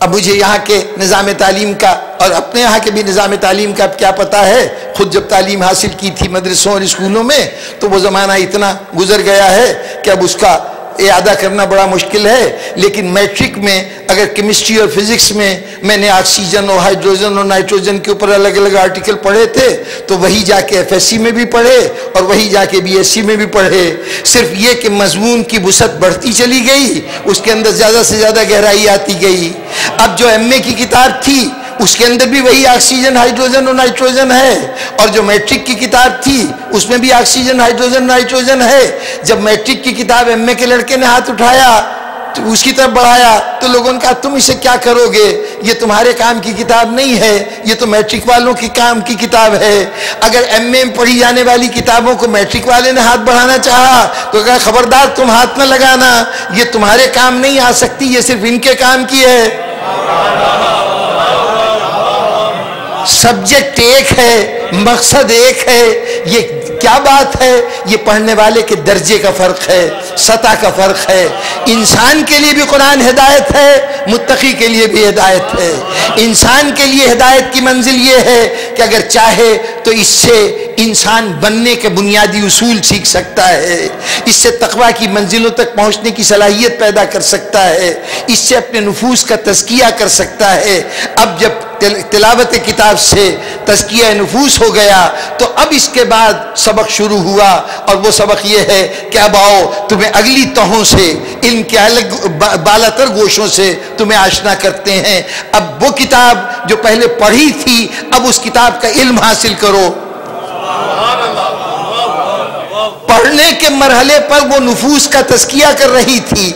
اب مجھے یہاں کے نظام تعلیم کا اور اپنے یہاں کے بھی نظام تعلیم کا اب کیا پتا ہے؟ خود جب تعلیم حاصل کی تھی مدرسوں اور اسکولوں میں، تو وہ زمانہ اتنا گزر گیا ہے کہ اب اس کا ادا کرنا بڑا مشکل ہے، لیکن میٹرک میں اگر کیمسٹری اور فزکس میں میں نے آکسیجن اور ہائیڈروجن اور نائٹروجن کے اوپر الگ الگ آرٹیکل پڑھے تھے، تو وہی جا کے ایف ایس سی میں بھی پڑھے اور وہی جا کے بی ایس سی میں بھی پڑھے۔ صرف یہ کہ مضمون کی وسعت بڑھتی چلی گئی، اس کے اندر زیادہ سے زیادہ گہرائی آتی گئی۔ اب جو ایم اے کی کتاب تھی اس کے اندر بھی وہی آکسیجن، ہائیڈروجن اور نائٹروجن ہے۔ اور جو میٹرک کی کتاب تھی، اس میں بھی آکسیجن، ہائیڈروجن، نائٹروجن ہے۔ جب میٹرک کی کتاب ایم اے کے لڑکے نے ہاتھ اٹھایا، تو اس کی طرف بڑھایا، تو لوگوں نے کہا، تم اسے کیا کرو گے؟ یہ تمہارے کام کی کتاب نہیں ہے، یہ تو میٹرک والوں کی کام کی کتاب ہے۔ اگر ایم اے میں پڑھی جانے والی کتابوں کو میٹرک والے نے ہاتھ بڑھانا چاہا، تو کہا خبردار تم ہاتھ نہ لگانا، یہ تمہارے کام نہیں آ سکتی، یہ صرف ان کے کام کی ہے۔ سبجیکٹ ایک ہے، مقصد ایک ہے، یہ کیا بات ہے؟ یہ پڑھنے والے کے درجے کا فرق ہے، سطح کا فرق ہے۔ انسان کے لیے بھی قرآن ہدایت ہے، متقی کے لیے بھی ہدایت ہے۔ انسان کے لیے ہدایت کی منزل یہ ہے کہ اگر چاہے تو اس سے انسان بننے کے بنیادی اصول سیکھ سکتا ہے۔ اس سے تقوی کی منزلوں تک پہنچنے کی صلاحیت پیدا کر سکتا ہے۔ اس سے اپنے نفوس کا تزکیہ کر سکتا ہے۔ اب جب تلاوت کتاب سے تزکیہ نفوس ہو گیا، تو اب اس کے بعد سبق شروع ہوا۔ اور وہ سبق یہ ہے کہ اب آؤ، تمہیں اگلی تہوں سے، علم کے الگ بالا تر گوشوں سے تمہیں آشنا کرتے ہیں۔ اب وہ کتاب جو پہلے پڑھی تھی، اب اس کتاب کا علم حاصل کرو۔ پڑھنے کے مرحلے پر وہ نفوس کا تذکیہ کر رہی تھی۔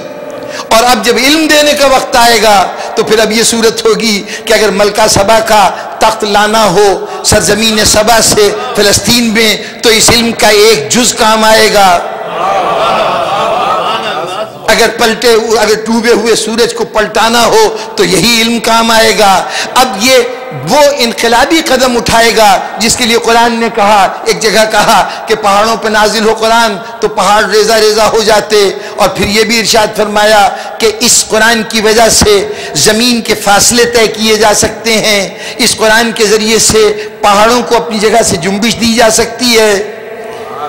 اور اب جب علم دینے کا وقت آئے گا، تو پھر اب یہ صورت ہوگی کہ اگر ملکہ سبا کا تخت لانا ہو، سرزمین سبا سے فلسطین میں، تو اس علم کا ایک جز کام آئے گا۔ اگر پلٹے اگر ڈوبے ہوئے سورج کو پلٹانا ہو، تو یہی علم کام آئے گا۔ اب یہ وہ انقلابی قدم اٹھائے گا جس کے لیے قرآن نے کہا، ایک جگہ کہا کہ پہاڑوں پہ نازل ہو قرآن تو پہاڑ ریزہ ریزہ ہو جاتے۔ اور پھر یہ بھی ارشاد فرمایا کہ اس قرآن کی وجہ سے زمین کے فاصلے طے کیے جا سکتے ہیں۔ اس قرآن کے ذریعے سے پہاڑوں کو اپنی جگہ سے جنبش دی جا سکتی ہے۔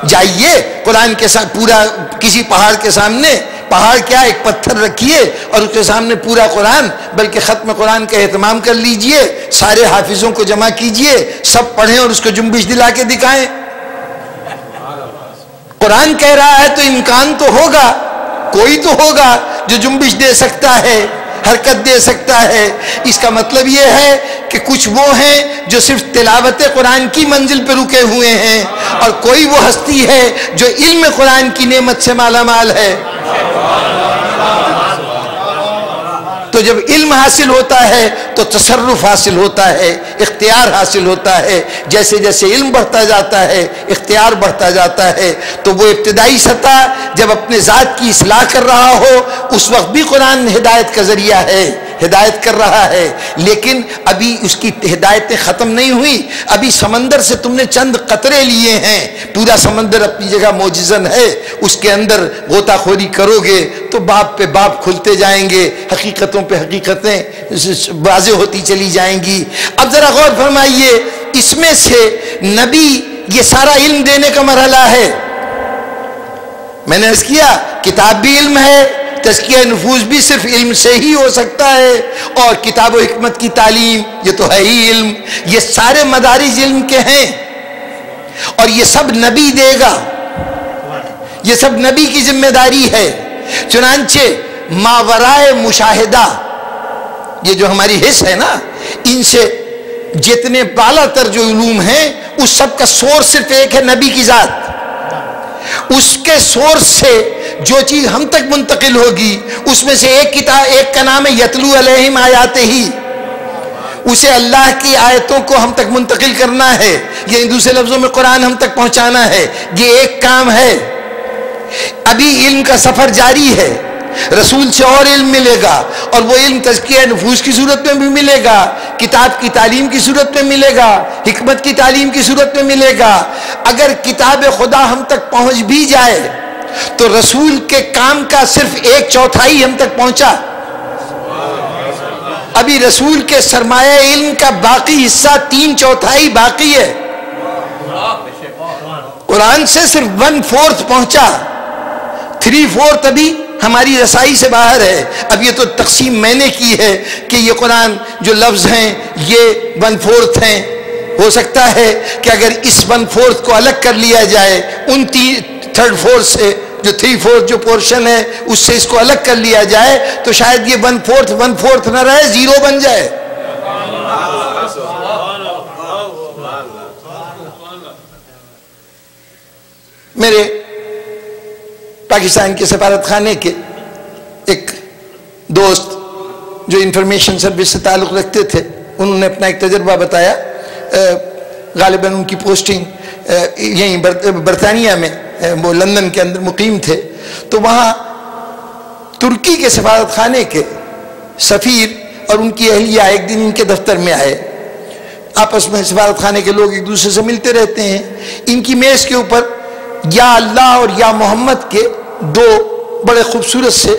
جائیے۔ قرآن کے ساتھ پورا کسی پہاڑ کے سامنے، پہاڑ کیا ایک پتھر رکھیے اور اس کے سامنے پورا قرآن، بلکہ ختم قرآن کا اہتمام کر لیجیے۔ سارے حافظوں کو جمع کیجیے، سب پڑھیں اور اس کو جنبش دلا کے دکھائیں۔ قرآن کہہ رہا ہے تو امکان تو ہوگا، کوئی تو ہوگا جو جنبش دے سکتا ہے۔ حرکت دے سکتا ہے۔ اس کا مطلب یہ ہے کہ کچھ وہ ہیں جو صرف تلاوت قرآن کی منزل پہ رکے ہوئے ہیں اور کوئی وہ ہستی ہے جو علم قرآن کی نعمت سے مالا مال ہے۔ تو جب علم حاصل ہوتا ہے تو تصرف حاصل ہوتا ہے، اختیار حاصل ہوتا ہے۔ جیسے جیسے علم بڑھتا جاتا ہے، اختیار بڑھتا جاتا ہے۔ تو وہ ابتدائی سطح جب اپنے ذات کی اصلاح کر رہا ہو، اس وقت بھی قرآن ہدایت کا ذریعہ ہے۔ ہدایت کر رہا ہے، لیکن ابھی اس کی ہدایتیں ختم نہیں ہوئی۔ ابھی سمندر سے تم نے چند قطرے لیے ہیں۔ پورا سمندر اپنی جگہ موجزن ہے۔ اس کے اندر غوطہ خوری کرو گے تو باپ پہ باپ کھلتے جائیں گے۔ حقیقتوں پہ حقیقتیں واضح ہوتی چلی جائیں گی۔ اب ذرا غور فرمائیے، اس میں سے نبی یہ سارا علم دینے کا مرحلہ ہے۔ میں نے اس کیا، کتاب بھی علم ہے تزکیہ نفوذ بھی صرف علم سے ہی ہو سکتا ہے اور کتاب و حکمت کی تعلیم، یہ تو ہے ہی علم، یہ سارے مدارج علم کے ہیں۔ اور یہ سب نبی دے گا۔ یہ سب نبی کی ذمہ داری ہے۔ چنانچہ ماورائے مشاہدہ، یہ جو ہماری حص ہے نا، ان سے جتنے بالا تر جو علوم ہیں، اس سب کا سورس صرف ایک ہے نبی کی ذات۔ اس کے سورس سے جو چیز ہم تک منتقل ہوگی، اس میں سے ایک کتاب، ایک کا نام ہے یتلو علیہم آیاتے ہی۔ اسے اللہ کی آیتوں کو ہم تک منتقل کرنا ہے۔ یہ دوسرے لفظوں میں قرآن ہم تک پہنچانا ہے۔ یہ ایک کام ہے۔ ابھی علم کا سفر جاری ہے۔ رسول سے اور علم ملے گا اور وہ علم تزکیہ نفوس کی صورت میں بھی ملے گا، کتاب کی تعلیم کی صورت میں ملے گا، حکمت کی تعلیم کی صورت میں ملے گا۔ اگر کتاب خدا ہم تک پہنچ بھی جائے تو رسول کے کام کا صرف ایک چوتھائی ہم تک پہنچا۔ ابھی رسول کے سرمایہ علم کا باقی حصہ تین چوتھائی باقی ہے۔ قرآن سے صرف ون فورتھ پہنچا۔ تھری فورتھ ابھی ہماری رسائی سے باہر ہے۔ اب یہ تو تقسیم میں نے کی ہے کہ یہ قرآن جو لفظ ہیں، یہ ون فورتھ ہیں۔ ہو سکتا ہے کہ اگر اس ون فورتھ کو الگ کر لیا جائے، ان تھرڈ فورتھ سے، جو تھری فورتھ جو پورشن ہے، اس سے اس کو الگ کر لیا جائے، تو شاید یہ ون فورتھ ون فورتھ نہ رہے زیرو بن جائے۔ میرے پاکستان کے سفارت خانے کے ایک دوست جو انفارمیشن سروس سے تعلق رکھتے تھے، انہوں نے اپنا ایک تجربہ بتایا۔ غالباً ان کی پوسٹنگ یہیں برطانیہ میں وہ لندن کے اندر مقیم تھے۔ تو وہاں ترکی کے سفارت خانے کے سفیر اور ان کی اہلیہ ایک دن ان کے دفتر میں آئے۔ آپس میں سفارت خانے کے لوگ ایک دوسرے سے ملتے رہتے ہیں۔ ان کی میز کے اوپر یا اللہ اور یا محمد کے دو بڑے خوبصورت سے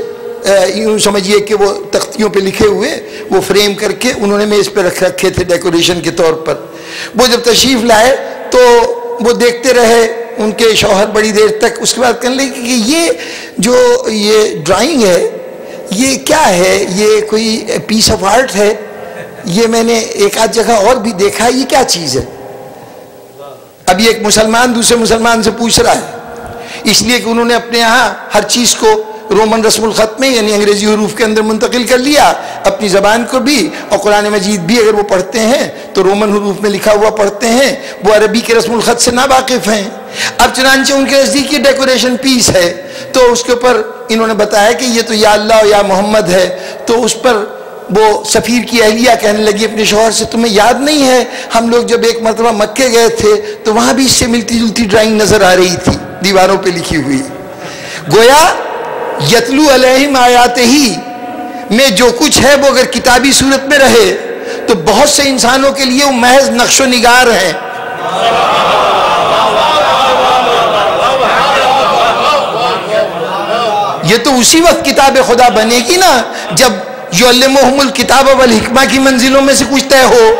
یوں سمجھیے کہ وہ تختیوں پہ لکھے ہوئے، وہ فریم کر کے انہوں نے میز پہ رکھ، رکھے تھے ڈیکوریشن کے طور پر۔ وہ جب تشریف لائے تو وہ دیکھتے رہے، ان کے شوہر بڑی دیر تک اس کے بعد کہنے لگے کہ یہ جو یہ ڈرائنگ ہے، یہ کیا ہے؟ یہ کوئی پیس آف آرٹ ہے؟ یہ میں نے ایک آدھ جگہ اور بھی دیکھا، یہ کیا چیز ہے؟ ابھی ایک مسلمان دوسرے مسلمان سے پوچھ رہا ہے۔ اس لیے کہ انہوں نے اپنے یہاں ہر چیز کو رومن رسم الخط میں یعنی انگریزی حروف کے اندر منتقل کر لیا، اپنی زبان کو بھی اور قرآن مجید بھی اگر وہ پڑھتے ہیں تو رومن حروف میں لکھا ہوا پڑھتے ہیں، وہ عربی کے رسم الخط سے نا واقف ہیں۔ اب چنانچہ ان کے نزدیک یہ ڈیکوریشن پیس ہے۔ تو اس کے اوپر انہوں نے بتایا کہ یہ تو یا اللہ یا محمد ہے۔ تو اس پر وہ سفیر کی اہلیہ کہنے لگی، اپنے شوہر سے، تمہیں یاد نہیں ہے، ہم لوگ جب ایک مرتبہ مکے گئے تھے، تو وہاں بھی اس سے ملتی جلتی ڈرائنگ نظر آ رہی تھی، دیواروں پہ لکھی ہوئی۔ گویا، یتلو علیہم آیات ہی میں جو کچھ ہے، وہ اگر کتابی صورت میں رہے تو بہت سے انسانوں کے لیے وہ محض نقش و نگار ہیں۔ یہ تو اسی وقت کتاب خدا بنے گی نا جب جو علمحم الکتاب والحکمہ کی منزلوں میں سے کچھ طے ہو۔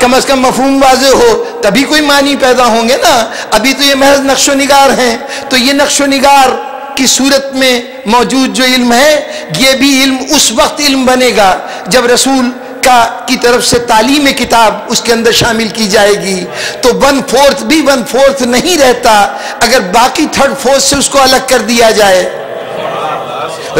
کم از کم مفہوم واضح ہو۔ تبھی کوئی معنی پیدا ہوں گے نا۔ ابھی تو یہ محض نقش و نگار ہیں۔ تو یہ نقش و نگار کی صورت میں موجود جو علم ہے، یہ بھی علم اس وقت علم بنے گا جب رسول کا کی طرف سے تعلیم کتاب اس کے اندر شامل کی جائے گی تو ون فورتھ بھی ون فورتھ نہیں رہتا اگر باقی تھرڈ فورتھ سے اس کو الگ کر دیا جائے۔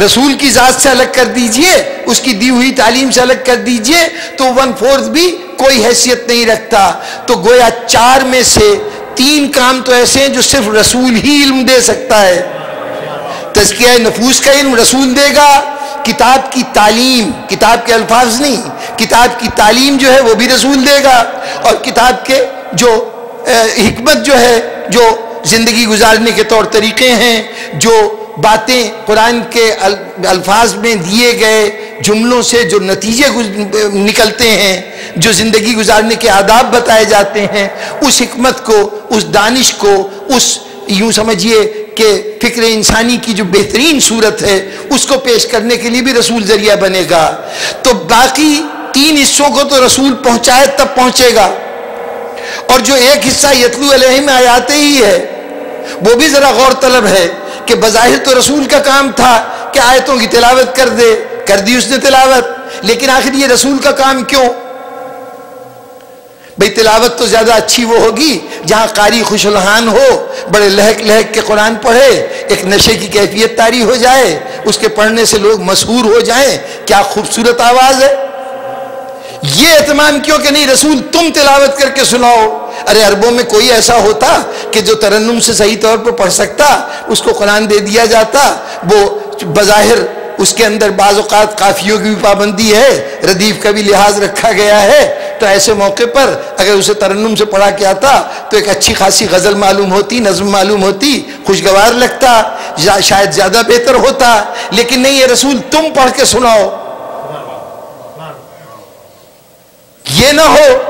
رسول کی ذات سے الگ کر دیجیے، اس کی دی ہوئی تعلیم سے الگ کر دیجیے تو ون فورتھ بھی کوئی حیثیت نہیں رکھتا۔ تو گویا چار میں سے تین کام تو ایسے ہیں جو صرف رسول ہی علم دے سکتا ہے۔ تزکیہ نفوس کا علم رسول دے گا کتاب کی تعلیم، کتاب کے الفاظ نہیں، کتاب کی تعلیم جو ہے وہ بھی رسول دے گا اور کتاب کے جو حکمت جو ہے، جو زندگی گزارنے کے طور طریقے ہیں، جو باتیں قرآن کے الفاظ میں دیے گئے جملوں سے جو نتیجے نکلتے ہیں، جو زندگی گزارنے کے آداب بتائے جاتے ہیں، اس حکمت کو، اس دانش کو، اس یوں سمجھیے کہ فکر انسانی کی جو بہترین صورت ہے، اس کو پیش کرنے کے لیے بھی رسول ذریعہ بنے گا۔ تو باقی تین حصوں کو تو رسول پہنچائے تب پہنچے گا۔ اور جو ایک حصہ یتلو علیہ میں آیاتے ہی ہے، وہ بھی ذرا غور طلب ہے کہ بظاہر تو رسول کا کام تھا کہ آیتوں کی تلاوت کر دے، کر دی اس نے تلاوت، لیکن آخر یہ رسول کا کام کیوں؟ بھئی تلاوت تو زیادہ اچھی وہ ہوگی جہاں قاری خوش الحان ہو، بڑے لہک لہک کے قرآن پڑھے، ایک نشے کی کیفیت تاری ہو جائے، اس کے پڑھنے سے لوگ مسہور ہو جائیں، کیا خوبصورت آواز ہے؟ یہ اہتمام کیوں کہ نہیں، رسول تم تلاوت کر کے سناؤ۔ ارے عربوں میں کوئی ایسا ہوتا کہ جو ترنم سے صحیح طور پر پڑھ سکتا، اس کو قرآن دے دیا جاتا، وہ بظاہر اس کے اندر بعض اوقات کافیوں کی بھی پابندی ہے، ردیف کا بھی لحاظ رکھا گیا ہے۔ تو ایسے موقع پر اگر اسے ترنم سے پڑھا کے آتا تو ایک اچھی خاصی غزل معلوم ہوتی، نظم معلوم ہوتی، خوشگوار لگتا شاید زیادہ بہتر ہوتا۔ لیکن نہیں یہ رسول، تم پڑھ کے سناؤ۔ یہ نہ ہو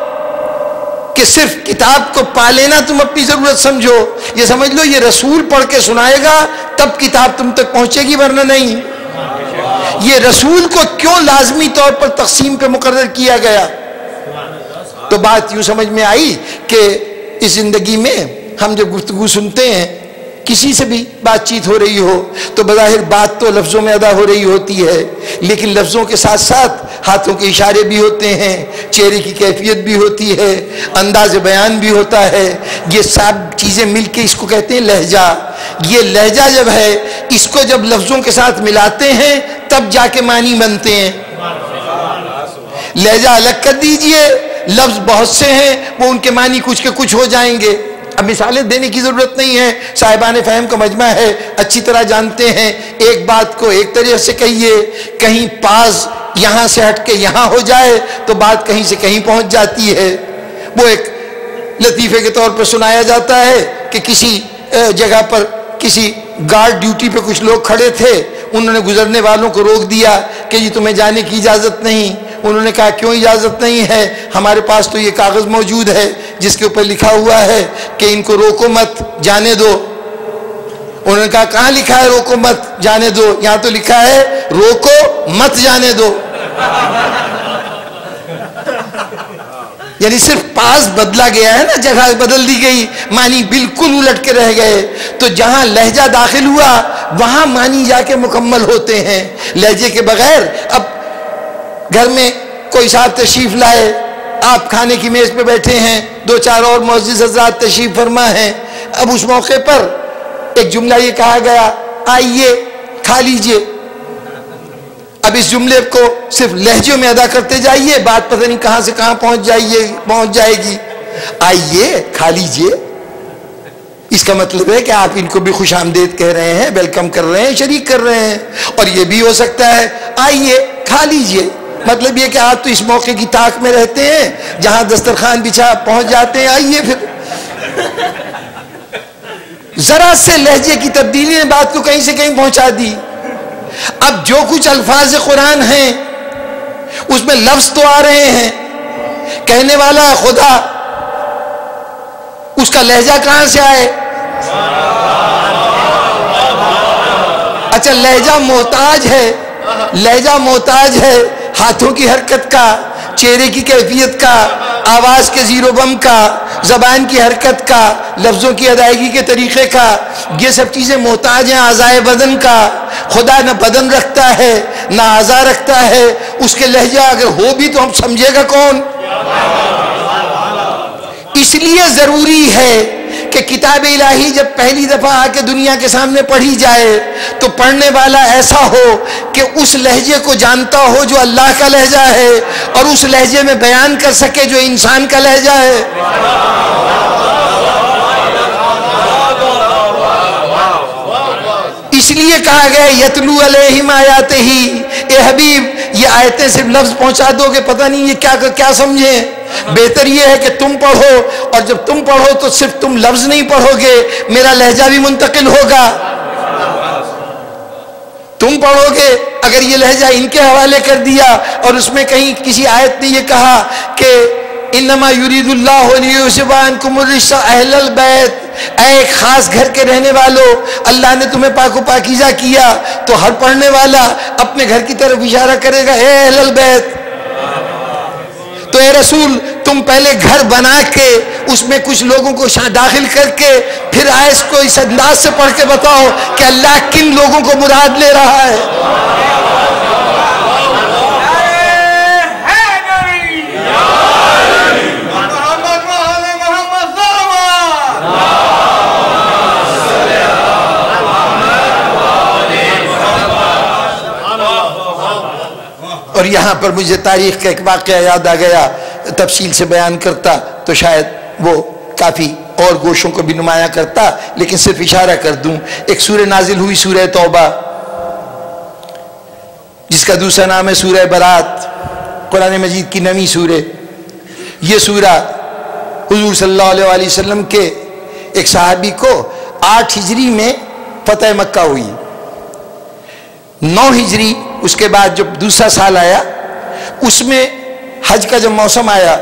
کہ صرف کتاب کو پا لینا تم اپنی ضرورت سمجھو۔ یہ سمجھ لو، یہ رسول پڑھ کے سنائے گا، تب کتاب تم تک پہنچے گی، ورنہ نہیں۔ یہ رسول کو کیوں لازمی طور پر تقسیم پہ مقرر کیا گیا؟ تو بات یوں سمجھ میں آئی کہ اس زندگی میں ہم جب گفتگو سنتے ہیں کسی سے بھی بات چیت ہو رہی ہو، تو بظاہر بات تو لفظوں میں ادا ہو رہی ہوتی ہے، لیکن لفظوں کے ساتھ ساتھ ہاتھوں کے اشارے بھی ہوتے ہیں، چہرے کی کیفیت بھی ہوتی ہے، انداز بیان بھی ہوتا ہے۔ یہ سب چیزیں مل کے اس کو کہتے ہیں لہجہ۔ یہ لہجہ جب ہے، اس کو جب لفظوں کے ساتھ ملاتے ہیں، تب جا کے معنی بنتے ہیں۔ لہجہ الگ کر دیجیے، لفظ بہت سے ہیں، وہ ان کے معنی کچھ کے کچھ ہو جائیں گے۔ اب مثالیں دینے کی ضرورت نہیں ہے۔ صاحبان فہم کا مجمع ہے۔ اچھی طرح جانتے ہیں۔ ایک بات کو ایک طریقے سے کہیے۔ کہیں پاس یہاں سے ہٹ کے یہاں ہو جائے تو بات کہیں سے کہیں پہنچ جاتی ہے۔ وہ ایک لطیفے کے طور پر سنایا جاتا ہے کہ کسی جگہ پر کسی گارڈ ڈیوٹی پہ کچھ لوگ کھڑے تھے، انہوں نے گزرنے والوں کو روک دیا کہ جی تمہیں جانے کی اجازت نہیں۔ انہوں نے کہا، کیوں اجازت نہیں ہے؟ ہمارے پاس تو یہ کاغذ موجود ہے، جس کے اوپر لکھا ہوا ہے کہ ان کو روکو مت، جانے دو۔ انہوں نے کہا، کہاں لکھا ہے روکو مت، جانے دو؟ یہاں تو لکھا ہے، روکو مت، جانے دو۔ یعنی صرف پاس بدلا گیا ہے نا، جگہ بدل دی گئی، معنی بالکل الٹ کے رہ گئے۔ تو جہاں لہجہ داخل ہوا، وہاں معنی جا کے مکمل ہوتے ہیں۔ لہجے کے بغیر اب گھر میں کوئی صاحب تشریف لائے، آپ کھانے کی میز پہ بیٹھے ہیں، دو چار اور معزز حضرات تشریف فرما ہیں۔ اب اس موقع پر ایک جملہ یہ کہا گیا، آئیے، کھا لیجیے۔ اب اس جملے کو صرف لہجوں میں ادا کرتے جائیے، بات پتہ نہیں کہاں سے کہاں پہنچ جائیے، پہنچ جائے گی۔ آئیے، کھا لیجیے۔ اس کا مطلب ہے کہ آپ ان کو بھی خوش آمدید کہہ رہے ہیں، ویلکم کر رہے ہیں، شریک کر رہے ہیں۔ اور یہ بھی ہو سکتا ہے، آئیے، کھا لیجیے۔ مطلب یہ کہ آپ تو اس موقع کی تاک میں رہتے ہیں، جہاں دسترخوان بچھا پہنچ جاتے ہیں، آئیے پھر۔ ذرا سے لہجے کی تبدیلی نے بات کو کہیں سے کہیں پہنچا دی۔ اب جو کچھ الفاظ قرآن ہیں، اس میں لفظ تو آ رہے ہیں۔ کہنے والا ہے خدا، اس کا لہجہ کہاں سے آئے؟ اچھا لہجہ محتاج ہے، لہجہ محتاج ہے ہاتھوں کی حرکت کا، چہرے کی کیفیت کا، آواز کے زیرو بم کا۔ زبان کی حرکت کا، لفظوں کی ادائیگی کے طریقے کا، یہ سب چیزیں محتاج ہیں آزائے بدن کا۔ خدا نہ بدن رکھتا ہے، نہ آزا رکھتا ہے۔ اس کے لہجہ اگر ہو بھی تو ہم سمجھے گا کون؟ اس لیے ضروری ہے کہ کتاب الہی جب پہلی دفعہ آ کے دنیا کے سامنے پڑھی جائے تو پڑھنے والا ایسا ہو کہ اس لہجے کو جانتا ہو جو اللہ کا لہجہ ہے اور اس لہجے میں بیان کر سکے جو انسان کا لہجہ ہے۔ اس لیے کہا گیا یتلو علیہم آیات ہی۔ اے حبیب، یہ آیتیں صرف لفظ پہنچا دو گے، پتہ نہیں یہ کیا کیا سمجھیں بہتر یہ ہے کہ تم پڑھو، اور جب تم پڑھو تو صرف تم لفظ نہیں پڑھو گے، میرا لہجہ بھی منتقل ہوگا۔ تم پڑھو گے، اگر یہ لہجہ ان کے حوالے کر دیا، اور اس میں کہیں کسی آیت نے یہ کہا کہ انما یرید اللہ اہل البیت۔ اے ایک خاص گھر کے رہنے والوں اللہ نے تمہیں پاک و پاکیزہ کیا، تو ہر پڑھنے والا اپنے گھر کی طرف اشارہ کرے گا، اے اہل البیت۔ تو اے رسول، تم پہلے گھر بنا کے، اس میں کچھ لوگوں کو داخل کر کے، پھر آئس کو اس انداز سے پڑھ کے بتاؤ کہ اللہ کن لوگوں کو مراد لے رہا ہے۔ اور یہاں پر مجھے تاریخ کا ایک واقعہ یاد آ گیا، تفصیل سے بیان کرتا تو شاید وہ کافی اور گوشوں کو بھی نمایاں کرتا، لیکن صرف اشارہ کر دوں، ایک سورہ نازل ہوئی، سورہ توبہ، جس کا دوسرا نام ہے سورہ برات، قرآن مجید کی نمی سورہ۔ یہ سورہ حضور صلی اللہ علیہ وآلہ وسلم کے ایک صحابی کو آٹھ ہجری میں فتح مکہ ہوئی۔ نو ہجری، اس کے بعد جب دوسرا سال آیا، اس میں حج کا جب موسم آیا،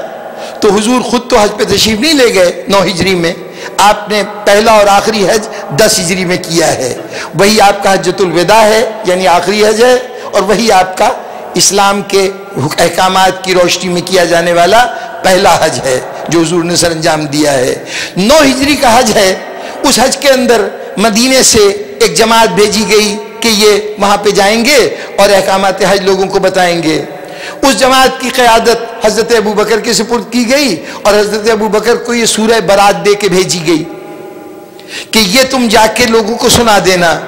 تو حضور خود تو حج پہ تشریف نہیں لے گئے نو ہجری میں۔ آپ نے پہلا اور آخری حج دس ہجری میں کیا ہے۔ وہی آپ کا حجت الوداع ہے یعنی آخری حج ہے، اور وہی آپ کا اسلام کے احکامات کی روشنی میں کیا جانے والا پہلا حج ہے، جو حضور نے سر انجام دیا ہے۔ نو ہجری کا حج ہے، اس حج کے اندر مدینے سے ایک جماعت بھیجی گئی۔ کہ یہ وہاں پہ جائیں گے اور احکامات حج لوگوں کو بتائیں گے۔ اس جماعت کی قیادت حضرت ابو بکر کے سپرد کی گئی اور حضرت ابو بکر کو یہ سورہ برات دے کے بھیجی گئی کہ یہ تم جا کے لوگوں کو سنا دینا۔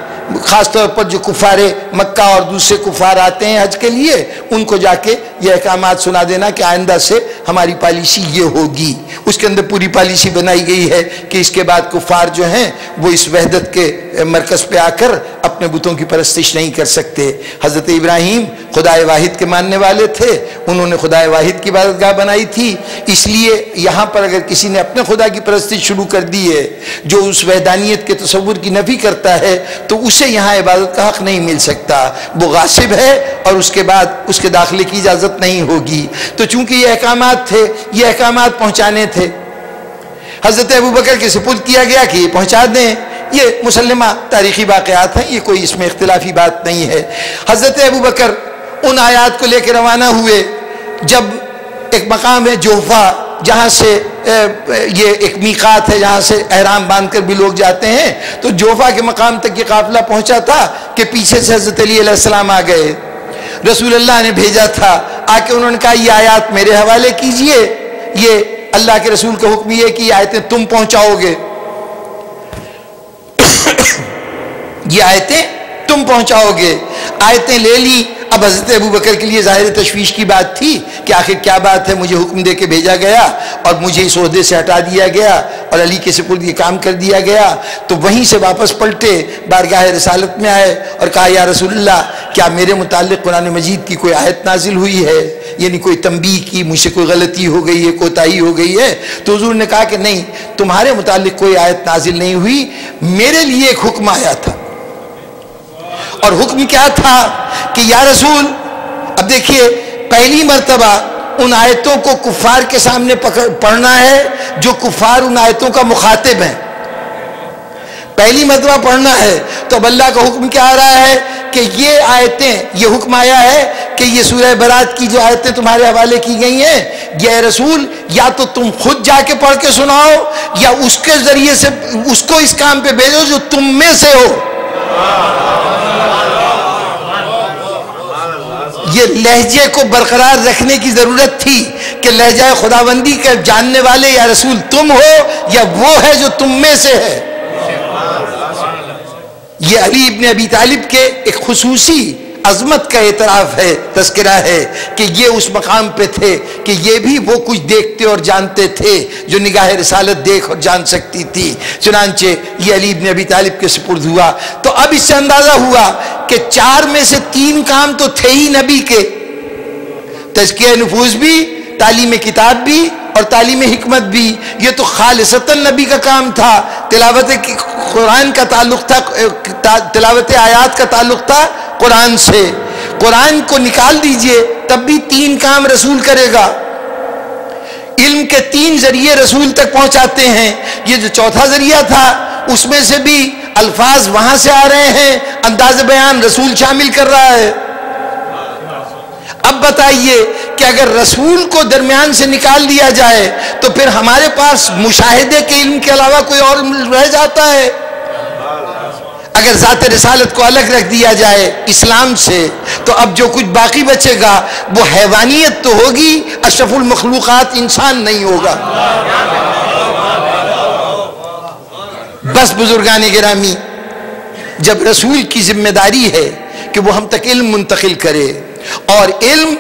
خاص طور پر جو کفار مکہ اور دوسرے کفار آتے ہیں حج کے لیے، ان کو جا کے یہ احکامات سنا دینا کہ آئندہ سے ہماری پالیسی یہ ہوگی۔ اس کے اندر پوری پالیسی بنائی گئی ہے کہ اس کے بعد کفار جو ہیں، وہ اس وحدت کے مرکز پہ آ کر اپنے بتوں کی پرستش نہیں کر سکتے۔ حضرت ابراہیم خدا واحد کے ماننے والے تھے، انہوں نے خدا واحد کی عبادت گاہ بنائی تھی۔ اس لیے یہاں پر اگر کسی نے اپنے خدا کی پرستش شروع کر دی ہے، جو اس وحدانیت کے تصور کی نفی کرتا ہے، تو اس اسے یہاں عبادت کا حق نہیں مل سکتا۔ وہ غاصب ہے اور اس کے بعد اس کے داخلے کی اجازت نہیں ہوگی۔ تو چونکہ یہ احکامات تھے، یہ احکامات پہنچانے تھے۔ حضرت ابو بکر کے سپرد کیا گیا کہ یہ پہنچا دیں۔ یہ مسلمہ تاریخی واقعات ہیں، یہ کوئی اس میں اختلافی بات نہیں ہے۔ حضرت ابو بکر ان آیات کو لے کے روانہ ہوئے۔ جب ایک مقام ہے جوفا، جہاں سے یہ ایک میقات ہے، جہاں سے احرام باندھ کر بھی لوگ جاتے ہیں۔ تو جوفا کے مقام تک یہ قافلہ پہنچا تھا کہ پیچھے سے حضرت علی علیہ السلام آ گئے۔ رسول اللہ نے بھیجا تھا آ کے انہوں نے کہا، یہ آیات میرے حوالے کیجیے۔ یہ اللہ کے رسول کا حکم یہ کہ یہ آیتیں تم پہنچاؤ گے۔ (coughs) یہ آیتیں تم پہنچاؤ گے۔ آیتیں لے لی۔ اب حضرت ابو بکر کے لیے ظاہر تشویش کی بات تھی کہ آخر کیا بات ہے؟ مجھے حکم دے کے بھیجا گیا اور مجھے اس عہدے سے ہٹا دیا گیا اور علی کے سپرد یہ کام کر دیا گیا۔ تو وہیں سے واپس پلٹے، بارگاہ رسالت میں آئے اور کہا، یا رسول اللہ، کیا میرے متعلق قرآن مجید کی کوئی آیت نازل ہوئی ہے؟ یعنی کوئی تنبیہ کی مجھ سے کوئی غلطی ہو گئی ہے، کوتاہی ہو گئی ہے؟ تو حضور نے کہا کہ نہیں، تمہارے متعلق کوئی آیت نازل نہیں ہوئی، میرے لیے ایک حکم آیا تھا۔ اور حکم کیا تھا کہ یا رسول، اب دیکھیے، پہلی مرتبہ ان آیتوں کو کفار کے سامنے پڑھنا ہے، جو کفار ان آیتوں کا مخاطب ہے پہلی مرتبہ پڑھنا ہے، تو اب اللہ کا حکم کیا آ رہا ہے کہ یہ آیتیں، یہ حکم آیا ہے کہ یہ سورہ برات کی جو آیتیں تمہارے حوالے کی گئی ہیں یہ رسول، یا تو تم خود جا کے پڑھ کے سناؤ، یا اس کے ذریعے سے، اس کو اس کام پہ بھیجو جو تم میں سے ہو۔ یہ لہجے کو برقرار رکھنے کی ضرورت تھی کہ لہجہ خداوندی کے جاننے والے یا رسول تم ہو یا وہ ہے جو تم میں سے ہے۔ یہ علی ابن ابی طالب کے ایک خصوصی عظمت کا اعتراف ہے، تذکرہ ہے کہ یہ اس مقام پہ تھے کہ یہ بھی وہ کچھ دیکھتے اور جانتے تھے جو نگاہ رسالت دیکھ اور جان سکتی تھی۔ چنانچہ یہ علی ابن ابی طالب کے سپرد ہوا۔ تو اب اس سے اندازہ ہوا کہ چار میں سے تین کام تو تھے ہی نبی کے۔ تزکیہ نفوذ بھی، تعلیم کتاب بھی اور تعلیم حکمت بھی، یہ تو خالصتا نبی کا کام تھا، تلاوت قرآن کا تعلق تھا، تلاوت آیات کا تعلق تھا قرآن سے۔ قرآن کو نکال دیجیے، تب بھی تین کام رسول کرے گا۔ علم کے تین ذریعے رسول تک پہنچاتے ہیں۔ یہ جو چوتھا ذریعہ تھا، اس میں سے بھی الفاظ وہاں سے آ رہے ہیں۔ انداز بیان رسول شامل کر رہا ہے۔ اب بتائیے کہ اگر رسول کو درمیان سے نکال دیا جائے تو پھر ہمارے پاس مشاہدے کے علم کے علاوہ کوئی اور رہ جاتا ہے؟ اگر ذات رسالت کو الگ رکھ دیا جائے اسلام سے، تو اب جو کچھ باقی بچے گا، وہ حیوانیت تو ہوگی، اشرف المخلوقات انسان نہیں ہوگا۔ بس بزرگان گرامی، جب رسول کی ذمہ داری ہے کہ وہ ہم تک علم منتقل کرے اور علم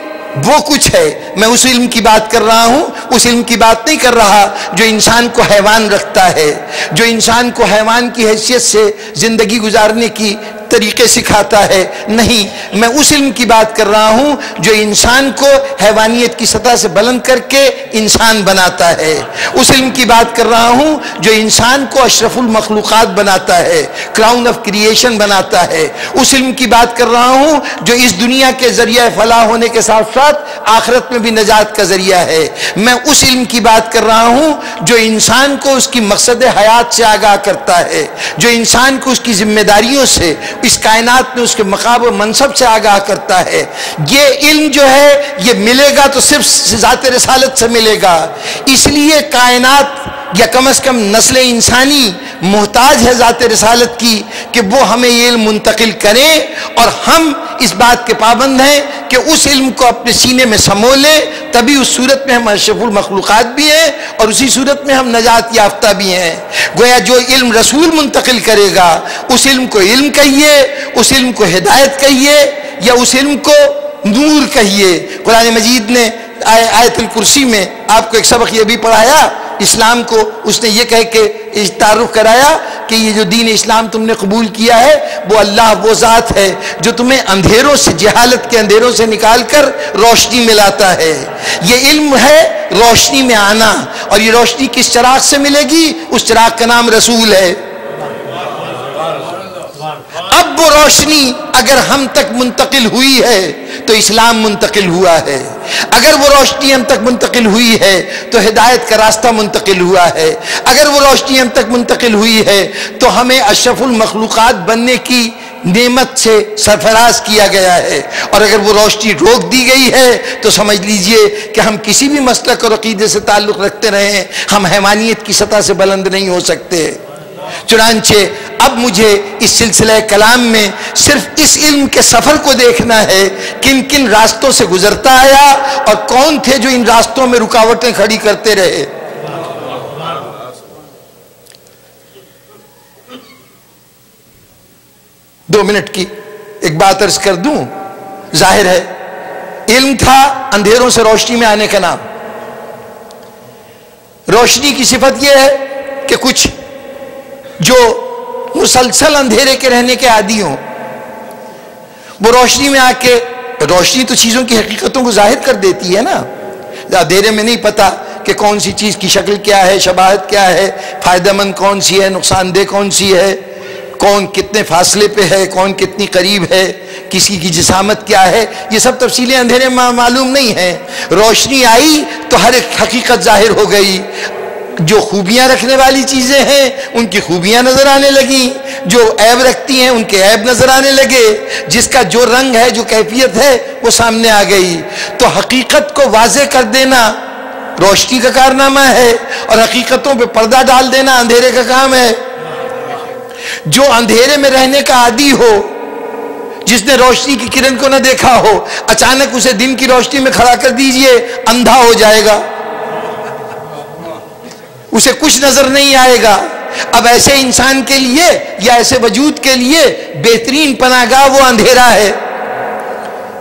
وہ کچھ ہے، میں اس علم کی بات کر رہا ہوں، اس علم کی بات نہیں کر رہا جو انسان کو حیوان رکھتا ہے، جو انسان کو حیوان کی حیثیت سے زندگی گزارنے کی طریقے سکھاتا ہے۔ نہیں، میں اس علم کی بات کر رہا ہوں جو انسان کو حیوانیت کی سطح سے بلند کر کے انسان بناتا ہے۔ اس علم کی بات کر رہا ہوں جو انسان کو اشرف المخلوقات بناتا ہے کراؤن آف کریشن بناتا ہے۔ اس علم کی بات کر رہا ہوں جو اس دنیا کے ذریعہ فلاح ہونے کے ساتھ ساتھ آخرت میں بھی نجات کا ذریعہ ہے۔ میں اس علم کی بات کر رہا ہوں جو انسان کو اس کی مقصد حیات سے آگاہ کرتا ہے، جو انسان کو اس کی ذمہ داریوں سے اس کائنات میں اس کے مقاب و منصب سے آگاہ کرتا ہے۔ یہ علم جو ہے، یہ ملے گا تو صرف ذات رسالت سے ملے گا۔ اس لیے کائنات یا کم از کم نسل انسانی محتاج ہے ذات رسالت کی کہ وہ ہمیں یہ علم منتقل کریں اور ہم اس بات کے پابند ہیں کہ اس علم کو اپنے سینے میں سمو لیں تبھی اس صورت میں ہم اشرف المخلوقات بھی ہیں اور اسی صورت میں ہم نجات یافتہ بھی ہیں۔ گویا جو علم رسول منتقل کرے گا، اس علم کو علم کہیے۔ کہیے، اس علم کو ہدایت کہیے یا اس علم کو نور کہیے۔ قرآن مجید نے آیت الکرسی میں آپ کو ایک سبق یہ بھی پڑھایا، اسلام کو اس نے یہ کہہ کے تعارف کرایا کہ یہ جو دین اسلام تم نے قبول کیا ہے، وہ اللہ وہ ذات ہے جو تمہیں اندھیروں سے، جہالت کے اندھیروں سے نکال کر روشنی میں لاتا ہے۔ یہ علم ہے روشنی میں آنا اور یہ روشنی کس چراغ سے ملے گی؟ اس چراغ کا نام رسول ہے۔ اب وہ روشنی اگر ہم تک منتقل ہوئی ہے تو اسلام منتقل ہوا ہے۔ اگر وہ روشنی ہم تک منتقل ہوئی ہے تو ہدایت کا راستہ منتقل ہوا ہے۔ اگر وہ روشنی ہم تک منتقل ہوئی ہے تو ہمیں اشرف المخلوقات بننے کی نعمت سے سرفراز کیا گیا ہے۔ اور اگر وہ روشنی روک دی گئی ہے تو سمجھ لیجیے کہ ہم کسی بھی مسلک اور عقیدے سے تعلق رکھتے رہیں ہم حیوانیت کی سطح سے بلند نہیں ہو سکتے۔ چنانچہ اب مجھے اس سلسلہ کلام میں صرف اس علم کے سفر کو دیکھنا ہے کن کن راستوں سے گزرتا آیا اور کون تھے جو ان راستوں میں رکاوٹیں کھڑی کرتے رہے۔ دو منٹ کی ایک بات عرض کر دوں۔ ظاہر ہے، علم تھا اندھیروں سے روشنی میں آنے کا نام۔ روشنی کی صفت یہ ہے کہ کچھ جو مسلسل اندھیرے کے رہنے کے عادی ہوں، وہ روشنی میں آ کے، روشنی تو چیزوں کی حقیقتوں کو ظاہر کر دیتی ہے نا۔ اندھیرے میں نہیں پتا کہ کون سی چیز کی شکل کیا ہے، شباہت کیا ہے، فائدہ مند کون سی ہے، نقصان دہ کون سی ہے، کون کتنے فاصلے پہ ہے، کون کتنی قریب ہے، کسی کی جسامت کیا ہے۔ یہ سب تفصیلیں اندھیرے میں معلوم نہیں ہیں۔ روشنی آئی تو ہر ایک حقیقت ظاہر ہو گئی۔ جو خوبیاں رکھنے والی چیزیں ہیں، ان کی خوبیاں نظر آنے لگی۔ جو عیب رکھتی ہیں، ان کے عیب نظر آنے لگے۔ جس کا جو رنگ ہے، جو کیفیت ہے، وہ سامنے آ گئی۔ تو حقیقت کو واضح کر دینا روشنی کا کارنامہ ہے اور حقیقتوں پہ پردہ ڈال دینا اندھیرے کا کام ہے۔ جو اندھیرے میں رہنے کا عادی ہو، جس نے روشنی کی کرن کو نہ دیکھا ہو، اچانک اسے دن کی روشنی میں کھڑا کر دیجیے، اندھا ہو جائے گا۔ اسے کچھ نظر نہیں آئے گا۔ اب ایسے انسان کے لیے یا ایسے وجود کے لیے بہترین پناہ گاہ وہ اندھیرا ہے۔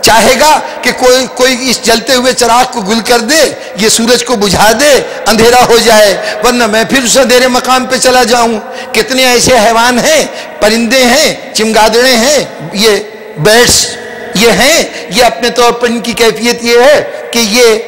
چاہے گا کہ کوئی کوئی اس جلتے ہوئے چراغ کو گل کر دے، یہ سورج کو بجھا دے، اندھیرا ہو جائے، ورنہ میں پھر اس اندھیرے مقام پہ چلا جاؤں۔ کتنے ایسے حیوان ہیں، پرندے ہیں، چمگادڑے ہیں، یہ بیٹس یہ ہیں۔ یہ اپنے طور پر ان کی کیفیت یہ ہے کہ یہ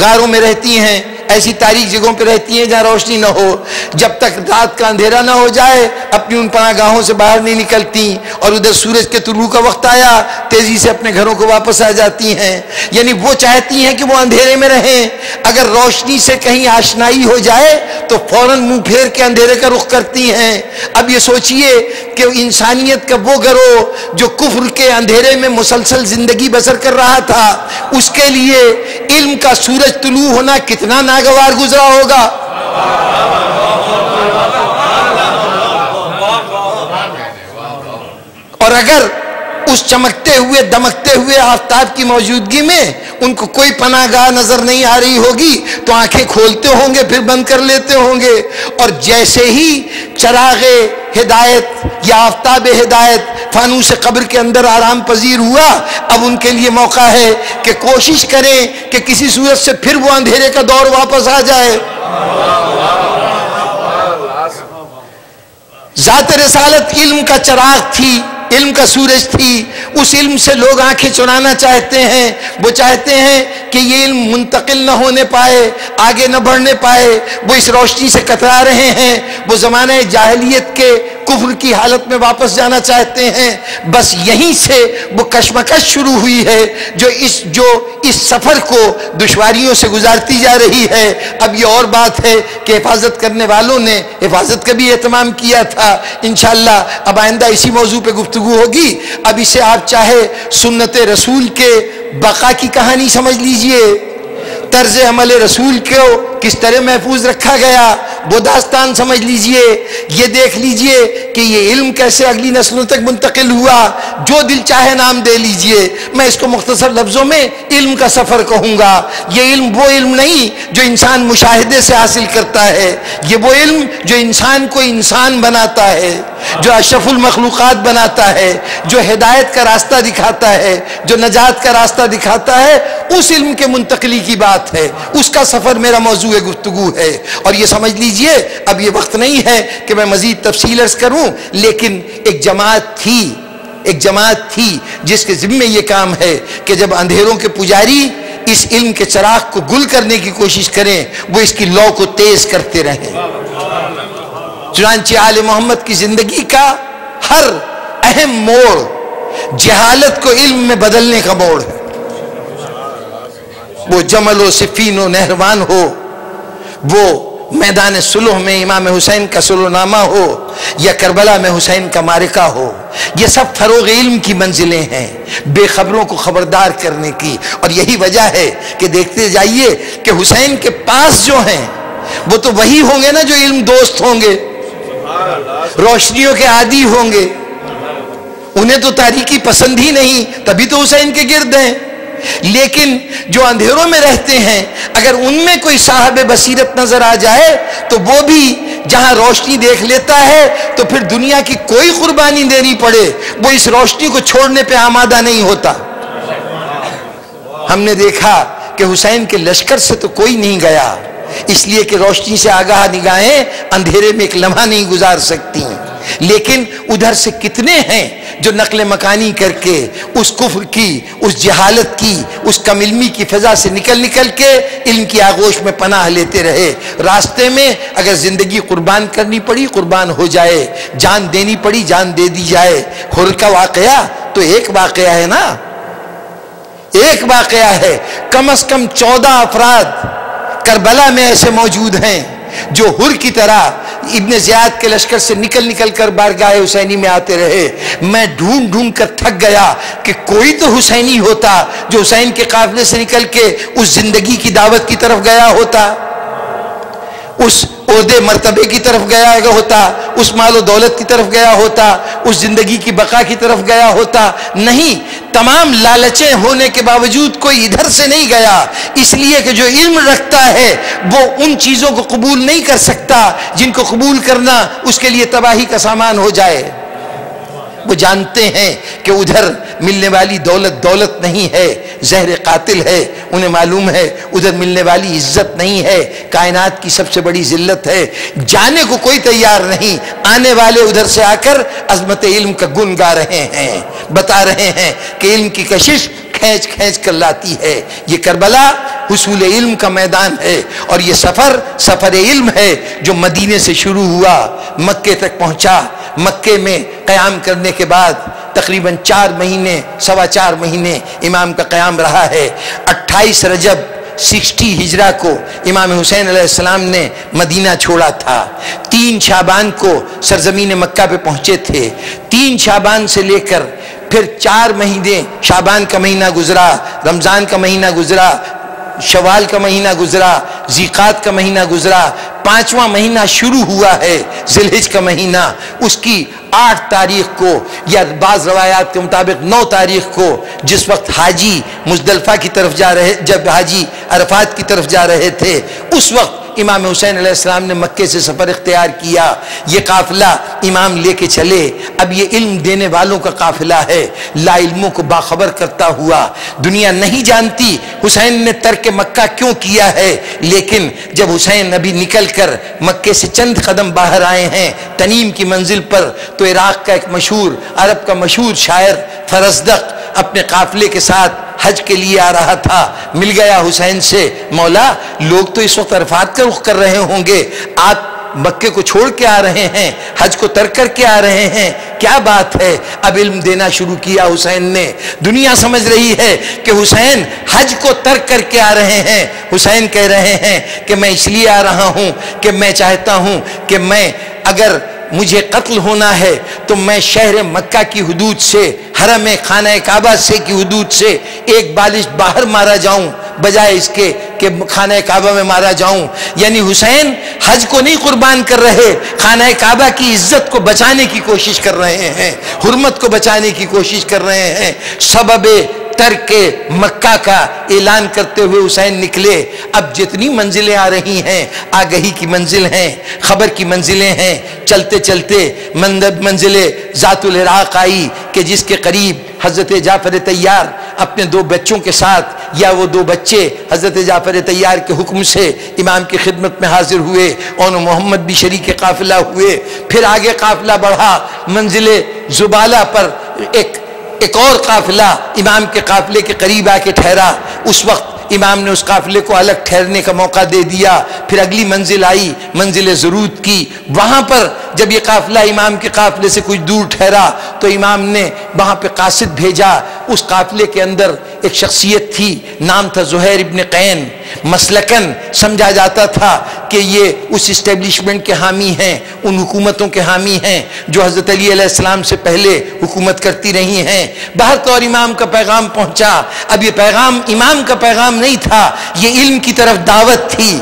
غاروں میں رہتی ہیں۔ ایسی تاریخ جگہوں پہ رہتی ہیں جہاں روشنی نہ ہو۔ جب تک رات کا اندھیرا نہ ہو جائے، اپنی ان پناہ گاہوں سے باہر نہیں نکلتی۔ اور ادھر سورج کے طلوع کا وقت آیا، تیزی سے اپنے گھروں کو واپس آ جاتی ہیں۔ یعنی وہ چاہتی ہیں کہ وہ اندھیرے میں رہیں۔ اگر روشنی سے کہیں آشنائی ہو جائے، تو فوراً منہ پھیر کے اندھیرے کا رخ کرتی ہیں۔ اب یہ سوچئے کہ انسانیت کا وہ گروہ جو کفر کے اندھیرے میں مسلسل زندگی بسر کر رہا تھا، اس کے لیے علم کا سورج طلوع ہونا کتنا نہ ناگوار گزرا ہوگا۔ اور اگر اس چمکتے ہوئے، دمکتے ہوئے آفتاب کی موجودگی میں ان کو کوئی پناہ گاہ نظر نہیں آ رہی ہوگی، تو آنکھیں کھولتے ہوں گے، پھر بند کر لیتے ہوں گے۔ اور جیسے ہی چراغ ہدایت یا آفتاب ہدایت فانوس قبر کے اندر آرام پذیر ہوا، اب ان کے لیے موقع ہے کہ کوشش کریں کہ کسی صورت سے پھر وہ اندھیرے کا دور واپس آ جائے۔ ذات رسالت علم کا چراغ تھی۔ علم کا سورج تھی، اس علم سے لوگ آنکھیں چنانا چاہتے ہیں، وہ چاہتے ہیں کہ یہ علم منتقل نہ ہونے پائے، آگے نہ بڑھنے پائے، وہ اس روشنی سے کترا رہے ہیں، وہ زمانہ جاہلیت کے کفر کی حالت میں واپس جانا چاہتے ہیں۔ بس یہیں سے وہ کشمکش شروع ہوئی ہے، جو اس جو اس سفر کو دشواریوں سے گزارتی جا رہی ہے۔ اب یہ اور بات ہے کہ حفاظت کرنے والوں نے حفاظت کا بھی اہتمام کیا تھا۔ انشاءاللہ اب آئندہ اسی موضوع پہ گفتگو ہوگی۔ اب اسے آپ چاہے سنت رسول کے بقا کی کہانی سمجھ لیجیے۔ طرز عمل رسول کو کس طرح محفوظ رکھا گیا؟ وہ داستان سمجھ لیجیے، یہ دیکھ لیجیے کہ یہ علم کیسے اگلی نسلوں تک منتقل ہوا، جو دل چاہے نام دے لیجیے۔ میں اس کو مختصر لفظوں میں علم کا سفر کہوں گا۔ یہ علم وہ علم نہیں جو انسان مشاہدے سے حاصل کرتا ہے، یہ وہ علم جو انسان کو انسان بناتا ہے، جو اشرف المخلوقات بناتا ہے، جو ہدایت کا راستہ دکھاتا ہے، جو نجات کا راستہ دکھاتا ہے، اس علم کے منتقلی کی بات ہے۔ اس کا سفر میرا موضوع موضوع گفتگو ہے۔ اور یہ سمجھ لیجیے، اب یہ وقت نہیں ہے کہ میں مزید تفصیلرز کروں، لیکن ایک جماعت تھی، ایک جماعت تھی جس کے ذمے یہ کام ہے کہ جب اندھیروں کے پجاری اس علم کے چراغ کو گل کرنے کی کوشش کریں، وہ اس کی لو کو تیز کرتے رہیں۔ چنانچہ آل محمد کی زندگی کا ہر اہم موڑ جہالت کو علم میں بدلنے کا موڑ ہے۔ وہ جمل و صفین و نہروان ہو وہ میدان سلوح میں امام حسین کا سلو نامہ ہو یا کربلا میں حسین کا مارکہ ہو، یہ سب فروغ علم کی منزلیں ہیں بے خبروں کو خبردار کرنے کی۔ اور یہی وجہ ہے کہ دیکھتے جائیے کہ حسین کے پاس جو ہیں، وہ تو وہی ہوں گے نا جو علم دوست ہوں گے۔ روشنیوں کے عادی ہوں گے۔ انہیں تو تاریخی پسند ہی نہیں، تبھی تو حسین کے گرد ہیں۔ لیکن جو اندھیروں میں رہتے ہیں، اگر ان میں کوئی صاحب بصیرت نظر آ جائے، تو وہ بھی جہاں روشنی دیکھ لیتا ہے، تو پھر دنیا کی کوئی قربانی دینی پڑے۔ وہ اس روشنی کو چھوڑنے پہ آمادہ نہیں ہوتا۔ ہم نے دیکھا کہ حسین کے لشکر سے تو کوئی نہیں گیا۔ اس لیے کہ روشنی سے آگاہ نگاہیں، اندھیرے میں ایک لمحہ نہیں گزار سکتی لیکن ادھر سے کتنے ہیں جو نقل مکانی کر کے، اس کفر کی، اس جہالت کی، اس کم علمی کی فضا سے نکل نکل کے علم کی آغوش میں پناہ لیتے رہے۔ راستے میں اگر زندگی قربان کرنی پڑی، قربان ہو جائے، جان دینی پڑی، جان دے دی جائے۔ ہر کا واقعہ تو ایک واقعہ ہے نا۔ ایک واقعہ ہے۔ کم از کم چودہ افراد کربلا میں ایسے موجود ہیں جو ہر کی طرح ابن زیاد کے لشکر سے نکل نکل کر بارگاہ حسینی میں آتے رہے۔ میں ڈھونڈ ڈھونڈ کر تھک گیا کہ کوئی تو حسینی ہوتا جو حسین کے قافلے سے نکل کے اس زندگی کی دعوت کی طرف گیا ہوتا۔ اس عہدے مرتبے کی طرف گیا ہوتا، اس مال و دولت کی طرف گیا ہوتا، اس زندگی کی بقا کی طرف گیا ہوتا۔ نہیں، تمام لالچیں ہونے کے باوجود کوئی ادھر سے نہیں گیا۔ اس لیے کہ جو علم رکھتا ہے، وہ ان چیزوں کو قبول نہیں کر سکتا، جن کو قبول کرنا اس کے لیے تباہی کا سامان ہو جائے۔ وہ جانتے ہیں کہ ادھر ملنے والی دولت دولت نہیں ہے، زہر قاتل ہے، انہیں معلوم ہے ادھر ملنے والی عزت نہیں ہے، کائنات کی سب سے بڑی ذلت ہے۔ جانے کو کوئی تیار نہیں، آنے والے ادھر سے آ کر عظمت علم کا گن گا رہے ہیں۔ بتا رہے ہیں کہ علم کی کشش کھینچ کھینچ کر لاتی ہے۔ یہ کربلا حصول علم کا میدان ہے اور یہ سفر سفر علم ہے جو مدینے سے شروع ہوا، مکے تک پہنچا۔ مکے میں قیام کرنے کے بعد تقریباً چار مہینے، سوا چار مہینے امام کا قیام رہا ہے۔ اٹھائیس رجب، سکسٹی ہجرہ کو امام حسین علیہ السلام نے مدینہ چھوڑا تھا۔ تین شابان کو سرزمین مکہ پہ پہنچے تھے۔ تین شابان سے لے کر پھر چار مہینے شابان کا مہینہ گزرا، رمضان کا مہینہ گزرا شوال کا مہینہ گزرا، زیقات کا مہینہ گزرا، پانچواں مہینہ شروع ہوا ہے ذلحج کا مہینہ۔ اس کی آٹھ تاریخ کو یا بعض روایات کے مطابق نو تاریخ کو جس وقت حاجی مزدلفہ کی طرف جا رہے، جب حاجی عرفات کی طرف جا رہے تھے، اس وقت امام حسین علیہ السلام نے مکے سے سفر اختیار کیا، یہ قافلہ امام لے کے چلے۔ اب یہ علم دینے والوں کا قافلہ ہے۔ لا علموں کو باخبر کرتا ہوا۔ دنیا نہیں جانتی حسین نے ترک مکہ کیوں کیا ہے، لیکن جب حسین ابھی نکل کر مکے سے چند قدم باہر آئے ہیں تنیم کی منزل پر، تو عراق کا ایک مشہور، عرب کا مشہور شاعر فرزدق اپنے قافلے کے ساتھ حج کے لیے آ رہا تھا۔ مل گیا حسین سے۔ مولا، لوگ تو اس وقت عرفات کا رخ کر رہے ہوں گے۔ آپ مکے کو چھوڑ کے آ رہے ہیں، حج کو ترک کر کے آ رہے ہیں۔ کیا بات ہے؟ اب علم دینا شروع کیا حسین نے۔ دنیا سمجھ رہی ہے کہ حسین حج کو ترک کر کے آ رہے ہیں۔ حسین کہہ رہے ہیں کہ میں اس لیے آ رہا ہوں کہ میں چاہتا ہوں کہ میں اگر مجھے قتل ہونا ہے، تو میں شہر مکہ کی حدود سے، حرم خانہ کعبہ سے کی حدود سے ایک بالش باہر مارا جاؤں، بجائے اس کے کہ خانہ کعبہ میں مارا جاؤں۔ یعنی حسین حج کو نہیں قربان کر رہے، خانہ کعبہ کی عزت کو بچانے کی کوشش کر رہے ہیں، حرمت کو بچانے کی کوشش کر رہے ہیں۔ سبب ترک مکہ کا اعلان کرتے ہوئے حسین نکلے۔ اب جتنی منزلیں آ رہی ہیں، آگہی کی منزل ہیں، خبر کی منزلیں ہیں۔ چلتے چلتے منزلیں ذات العراق آئی کہ جس کے قریب حضرت جعفر تیار اپنے دو بچوں کے ساتھ یا وہ دو بچے حضرت جعفر تیار کے حکم سے امام کی خدمت میں حاضر ہوئے اور محمد بھی شریک قافلہ ہوئے۔ پھر آگے قافلہ بڑھا، منزل زبالہ پر ایک ایک اور قافلہ امام کے قافلے کے قریب آ کے ٹھہرا اس وقت امام نے اس قافلے کو الگ ٹھہرنے کا موقع دے دیا، پھر اگلی منزل آئی، منزل ضرورت کی۔ وہاں پر جب یہ قافلہ امام کے قافلے سے کچھ دور ٹھہرا، تو امام نے وہاں پہ قاصد بھیجا۔ اس قافلے کے اندر ایک شخصیت تھی، نام تھا زہیر ابن قین۔ مسلکن سمجھا جاتا تھا کہ یہ اس اسٹیبلشمنٹ کے حامی ہیں، ان حکومتوں کے حامی ہیں جو حضرت علی علیہ السلام سے پہلے حکومت کرتی رہی ہیں۔ باہر طور امام کا پیغام پہنچا۔ اب یہ پیغام امام کا پیغام نہیں تھا، یہ علم کی طرف دعوت تھی۔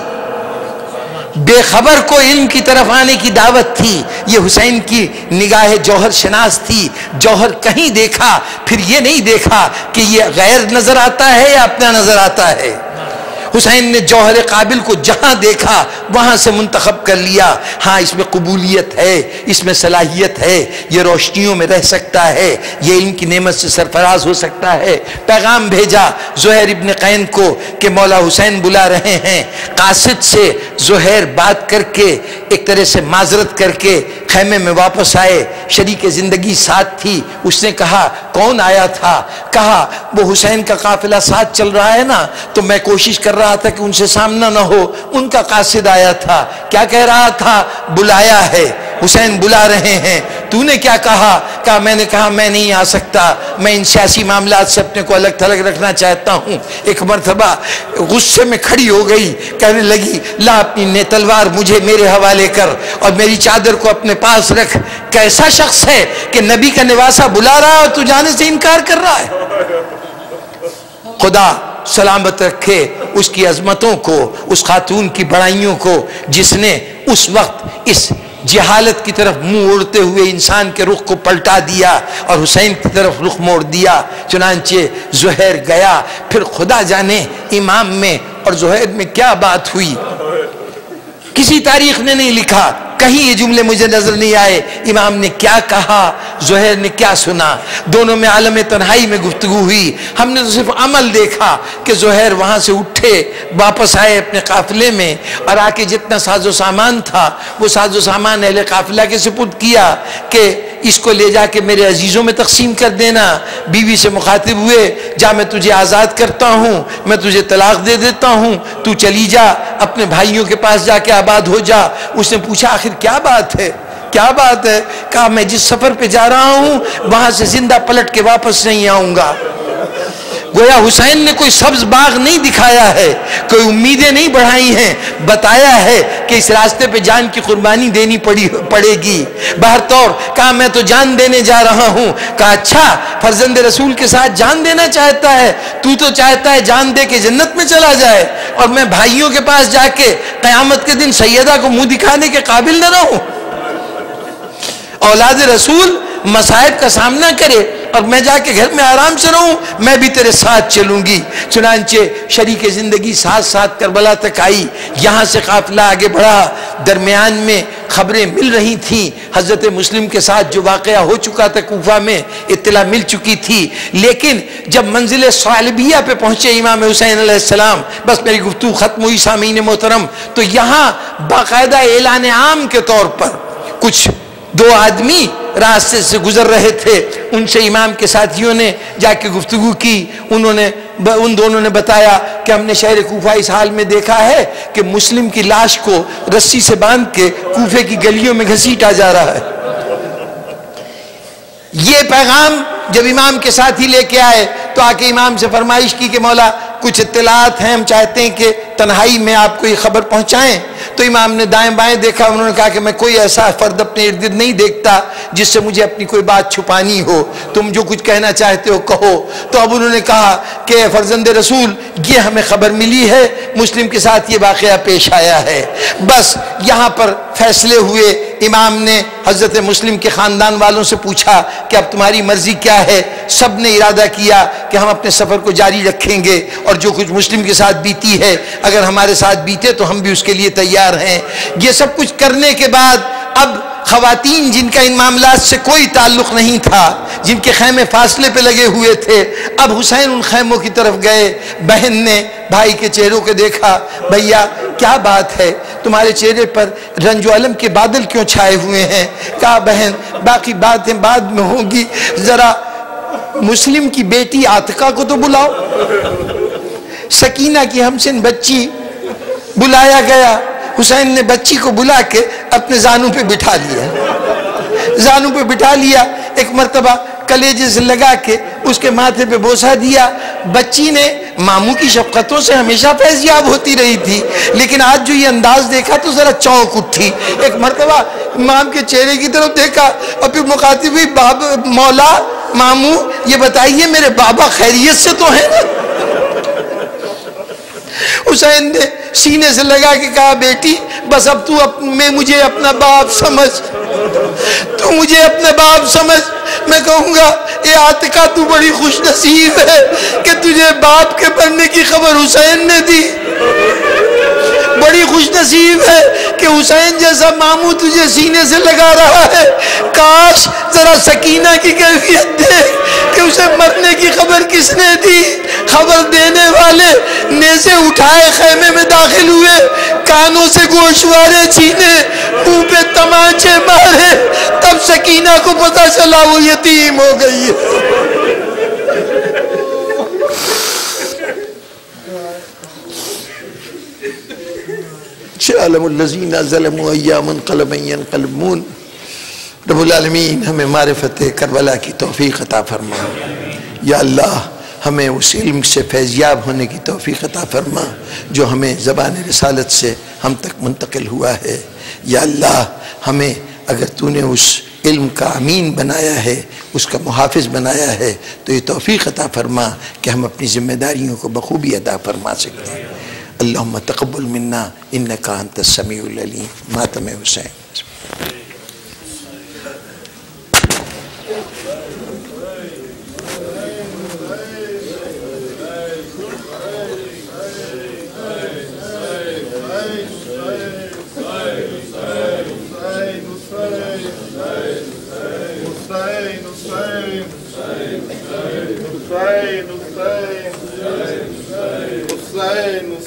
بے خبر کو علم کی طرف آنے کی دعوت تھی۔ یہ حسین کی نگاہ جوہر شناس تھی۔ جوہر کہیں دیکھا، پھر یہ نہیں دیکھا کہ یہ غیر نظر آتا ہے یا اپنا نظر آتا ہے۔ حسین نے جوہر قابل کو جہاں دیکھا وہاں سے منتخب کر لیا۔ ہاں اس میں قبولیت ہے، اس میں صلاحیت ہے، یہ روشنیوں میں رہ سکتا ہے، یہ علم کی نعمت سے سرفراز ہو سکتا ہے۔ پیغام بھیجا زہر ابن قین کو کہ مولا حسین بلا رہے ہیں۔ قاصد سے زہر بات کر کے، ایک طرح سے معذرت کر کے خیمے میں واپس آئے۔ شریک زندگی ساتھ تھی۔ اس نے کہا، کون آیا تھا؟ کہا، وہ حسین کا قافلہ ساتھ چل رہا ہے نا، تو میں کوشش کر رہا رہا تھا کہ ان سے سامنا نہ ہو، ان کا قاصد آیا تھا۔ کیا کہہ رہا تھا؟ بلایا ہے۔ حسین بلا رہے ہیں۔ تو نے کیا کہا؟ کہا، میں نے کہا، میں نہیں آ سکتا۔ میں ان سیاسی معاملات سے اپنے کو الگ تھلگ رکھنا چاہتا ہوں۔ ایک مرتبہ غصے میں کھڑی ہو گئی، کہنے لگی، لا اپنی تلوار مجھے میرے حوالے کر اور میری چادر کو اپنے پاس رکھ۔ کیسا شخص ہے کہ نبی کا نواسا بلا رہا اور تو جانے سے انکار کر رہا ہے؟ خدا سلامت رکھے اس کی عظمتوں کو، اس خاتون کی بڑائیوں کو، جس نے اس وقت اس جہالت کی طرف منہ اڑتے ہوئے انسان کے رخ کو پلٹا دیا اور حسین کی طرف رخ موڑ دیا۔ چنانچہ زہر گیا، پھر خدا جانے امام میں اور زہر میں کیا بات ہوئی۔ کسی تاریخ نے نہیں لکھا۔ کہیں یہ جملے مجھے نظر نہیں آئے۔ امام نے کیا کہا؟ زہر نے کیا سنا؟ دونوں میں عالم تنہائی میں گفتگو ہوئی۔ ہم نے تو صرف عمل دیکھا کہ زہر وہاں سے اٹھے، واپس آئے اپنے قافلے میں اور آ کے جتنا ساز و سامان تھا، وہ ساز و سامان اہل قافلہ کے سپرد کیا کہ اس کو لے جا کے میرے عزیزوں میں تقسیم کر دینا۔ بیوی سے مخاطب ہوئے، جا میں تجھے آزاد کرتا ہوں، میں تجھے طلاق دے دیتا ہوں، تو چلی جا، اپنے بھائیوں کے پاس جا کے آباد ہو جا۔ اس نے پوچھا، آخر کیا بات ہے؟ کیا بات ہے؟ کہا، میں جس سفر پہ جا رہا ہوں، وہاں سے زندہ پلٹ کے واپس نہیں آؤں گا۔ گویا حسین نے کوئی سبز باغ نہیں دکھایا ہے، کوئی امیدیں نہیں بڑھائی ہیں۔ بتایا ہے کہ اس راستے پہ جان کی قربانی دینی پڑی پڑے گی۔ بہر طور کہا، میں تو جان دینے جا رہا ہوں۔ کہا اچھا فرزند رسول کے ساتھ جان دینا چاہتا ہے۔ تو تو چاہتا ہے جان دے کے جنت میں چلا جائے۔ اور میں بھائیوں کے پاس جا کے قیامت کے دن سیدہ کو منہ دکھانے کے قابل نہ رہوں۔ اولاد رسول مسائب کا سامنا کرے۔ اور میں جا کے گھر میں آرام سے رہوں، میں بھی تیرے ساتھ چلوں گی۔ چنانچہ شریک زندگی ساتھ ساتھ کربلا تک آئی، یہاں سے قافلہ آگے بڑھا۔ درمیان میں خبریں مل رہی تھیں۔ حضرت مسلم کے ساتھ جو واقعہ ہو چکا تھا کوفہ میں، اطلاع مل چکی تھی۔ لیکن جب منزل صالبیہ پہ پہنچے امام حسین علیہ السلام، بس میری گفتگو ختم ہوئی سامعین محترم، تو یہاں باقاعدہ اعلان عام کے طور پر کچھ دو آدمی راستے سے گزر رہے تھے۔ ان سے امام کے ساتھیوں نے جا کے گفتگو کی۔ انہوں نے ان دونوں نے بتایا کہ ہم نے شہر کوفہ اس حال میں دیکھا ہے کہ مسلم کی لاش کو رسی سے باندھ کے کوفے کی گلیوں میں گھسیٹا جا رہا ہے۔ یہ پیغام جب امام کے ساتھ ہی لے کے آئے تو آ کے امام سے فرمائش کی کہ مولا کچھ اطلاعات ہیں، ہم چاہتے ہیں کہ تنہائی میں آپ کو یہ خبر پہنچائیں۔ تو امام نے دائیں بائیں دیکھا، انہوں نے کہا کہ میں کوئی ایسا فرد اپنے ارد گرد نہیں دیکھتا جس سے مجھے اپنی کوئی بات چھپانی ہو۔ تم جو کچھ کہنا چاہتے ہو کہو۔ تو اب انہوں نے کہا کہ فرزند رسول، یہ ہمیں خبر ملی ہے، مسلم کے ساتھ یہ واقعہ پیش آیا ہے۔ بس یہاں پر فیصلے ہوئے۔ امام نے حضرت مسلم کے خاندان والوں سے پوچھا کہ اب تمہاری مرضی کیا ہے؟ سب نے ارادہ کیا کہ ہم اپنے سفر کو جاری رکھیں گے۔ اور جو کچھ مسلم کے ساتھ بیتی ہے، اگر ہمارے ساتھ بیتے تو ہم بھی اس کے لیے تیار ہیں۔ یہ سب کچھ کرنے کے بعد اب خواتین جن کا ان معاملات سے کوئی تعلق نہیں تھا، جن کے خیمے فاصلے پہ لگے ہوئے تھے، اب حسین ان خیموں کی طرف گئے۔ بہن نے بھائی کے چہروں کو دیکھا، بھیا، کیا بات ہے؟ تمہارے چہرے پر رنج و علم کے بادل کیوں چھائے ہوئے ہیں؟ کہا، بہن، باقی باتیں بعد میں ہوں گی۔ ذرا مسلم کی بیٹی آتکا کو تو بلاؤ۔ سکینہ کی ہمسن بچی بلایا گیا۔ حسین نے بچی کو بلا کے اپنے زانوں پہ بٹھا لیا۔ زانوں پہ بٹھا لیا۔ ایک مرتبہ کلیجے سے لگا کے اس کے ماتھے پہ بوسا دیا۔ بچی نے ماموں کی شفقتوں سے ہمیشہ فیضیاب ہوتی رہی تھی۔ لیکن آج جو یہ انداز دیکھا تو ذرا چونک اٹھی۔ ایک مرتبہ امام کے چہرے کی طرف دیکھا۔ اور پھر مخاطب ہوئی باب مولا ماموں، یہ بتائیے میرے بابا خیریت سے تو ہیں نا؟ حسین نے سینے سے لگا کے کہا، بیٹی، بس اب تو میں مجھے اپنا باپ سمجھ۔ تو مجھے اپنا باپ سمجھ۔ میں کہوں گا، اے آتکا، تو بڑی خوش نصیب ہے کہ تجھے باپ کے بننے کی خبر حسین نے دی۔ بڑی خوش نصیب ہے کہ حسین جیسا مامو تجھے سینے سے لگا رہا ہے۔ کاش ذرا سکینہ کی کیفیت دے اسے مرنے کی خبر کس نے دی؟ خبر دینے والے نیزے اٹھائے خیمے میں داخل ہوئے۔ کانوں سے گوشوارے چھینے، منہ پہ تماچے مارے۔ تب سکینہ کو پتا چلا وہ یتیم ہو گئی ہے۔ شعلم اللذین ظلموا ایامن قلبین قلبون رب العالمین، ہمیں معرفت کربلا کی توفیق عطا فرما۔ یا اللہ، ہمیں اس علم سے فیضیاب ہونے کی توفیق عطا فرما، جو ہمیں زبان رسالت سے ہم تک منتقل ہوا ہے۔ یا اللہ، ہمیں اگر تو نے اس علم کا امین بنایا ہے، اس کا محافظ بنایا ہے، تو یہ توفیق عطا فرما کہ ہم اپنی ذمہ داریوں کو بخوبی عطا فرما سکتے ہیں اللہم تقبل منا، انکا انت السمیع العلیم۔ ماتم حسین۔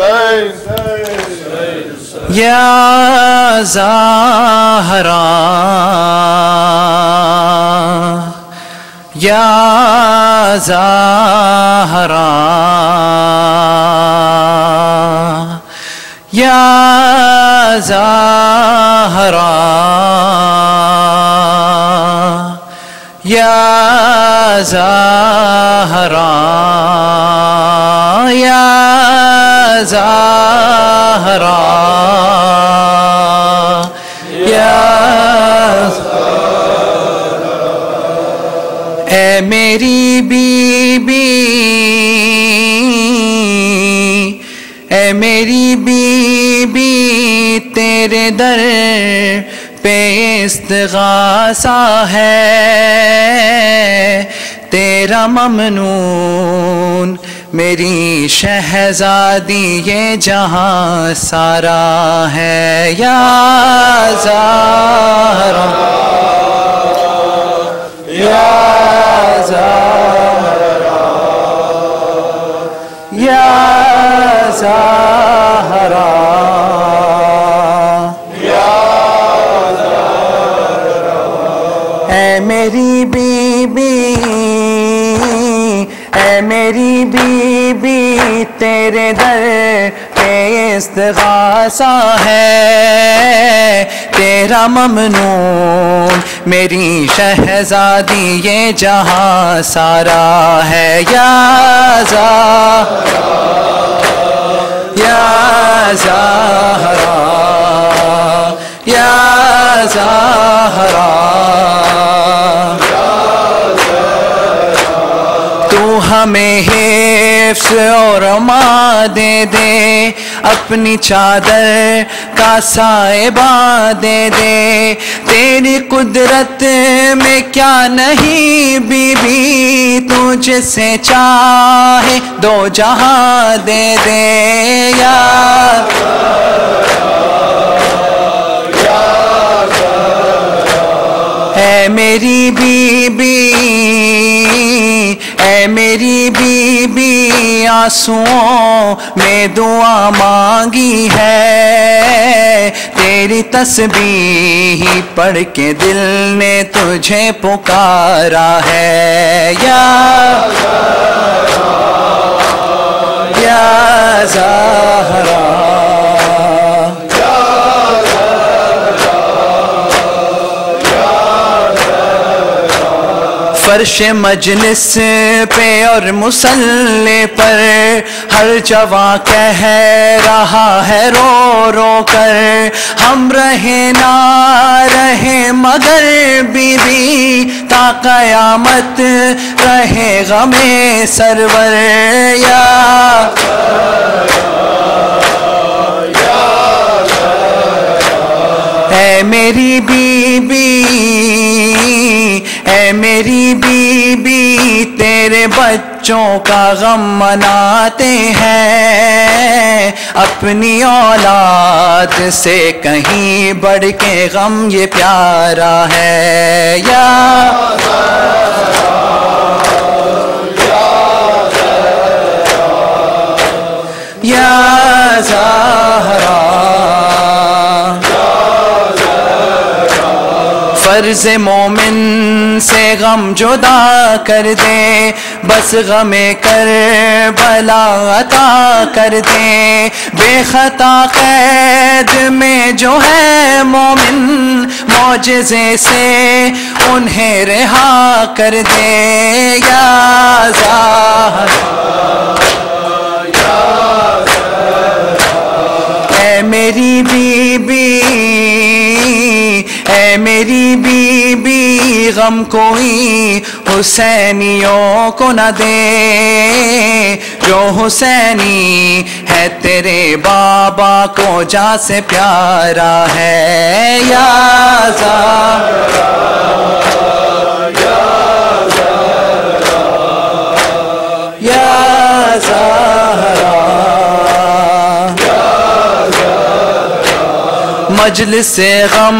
الحسين يا زهرة يا زهرة يا زهرة يا زهرة يا یا زہرا۔ یا اے میری بی بی اے میری بی بی تیرے در پہ استغاثہ ہے۔ تیرا ممنون میری شہزادی یہ جہاں سارا ہے یا زہرا؟ یا زہرا؟ یا زہرا؟ اے میری تیرے در پہ استغاثہ ہے، تیرا ممنون، میری شہزادی یہ جہاں سارا ہے، یا زہرا یا زہرا یا زہرا۔ تو ہمیں حفظ اور ماں دے دے، اپنی چادر کا سائبہ دے دے۔ تیری قدرت میں کیا نہیں بی بی تو جسے چاہے دو جہاں دے دے۔ یا میری بی بی اے میری بی بی آنسوؤں میں دعا مانگی ہے۔ تیری تسبیح پڑھ کے دل نے تجھے پکارا ہے۔ یا یا زہرا۔ فرش مجلس پہ اور مسلح پر ہر جواں کہہ رہا ہے، رو رو کر ہم رہے نہ رہے مگر بی بی تا قیامت رہے غم سرور، یا اے میری بی بی اے میری بی بی تیرے بچوں کا غم مناتے ہیں۔ اپنی اولاد سے کہیں بڑھ کے غم یہ پیارا ہے۔ یا یا زہرا۔ فرض مومن سے غم جدا کر دے، بس غم کر بلا عطا کر دے۔ بے خطا قید میں جو ہے مومن، معجزے سے انہیں رہا کر دے۔ یا زہر اے میری بی بی اے میری بی بی غم کوئی حسینیوں کو نہ دے۔ جو حسینی ہے تیرے بابا کو جا سے پیارا ہے۔ یا زہرا یا زہرا۔ مجلس غم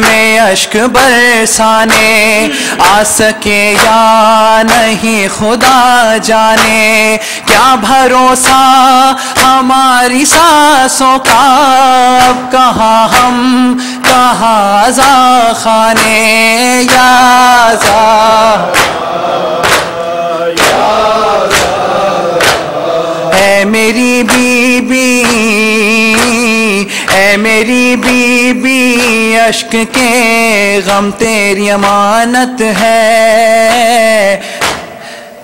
میں اشک برسانے، آ سکے یا نہیں خدا جانے، کیا بھروسہ ہماری سانسوں کا؟ اب کہاں ہم، کہاں ازا خانے؟ یا زا اے میری بی بی اے میری بی بی اشک کے غم تیری امانت ہے۔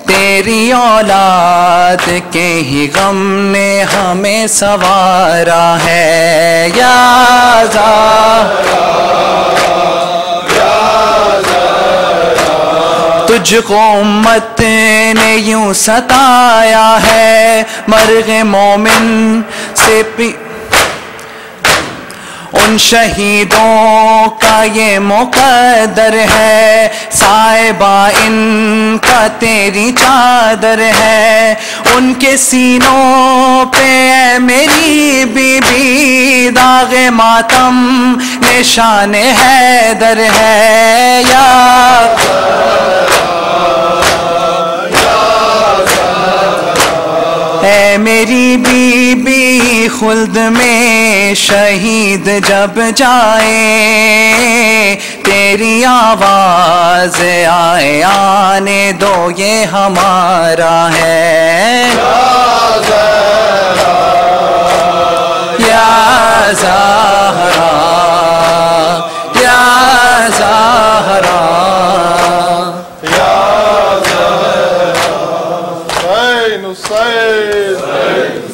تیری اولاد کے ہی غم نے ہمیں سوارا ہے۔ یا تجھ کو امت نے یوں ستایا ہے۔ مرغ مومن سے پی ان شہیدوں کا یہ مقدر ہے۔ صاحبہ، ان کا تیری چادر ہے۔ ان کے سینوں پہ اے میری بی بی داغ ماتم نشان حیدر ہے۔ یا اے میری بی بی خلد میں شہید جب جائے، تیری آواز آئے، آنے دو، یہ ہمارا ہے۔ یا زہرا یا زہرا۔ حسین حسین۔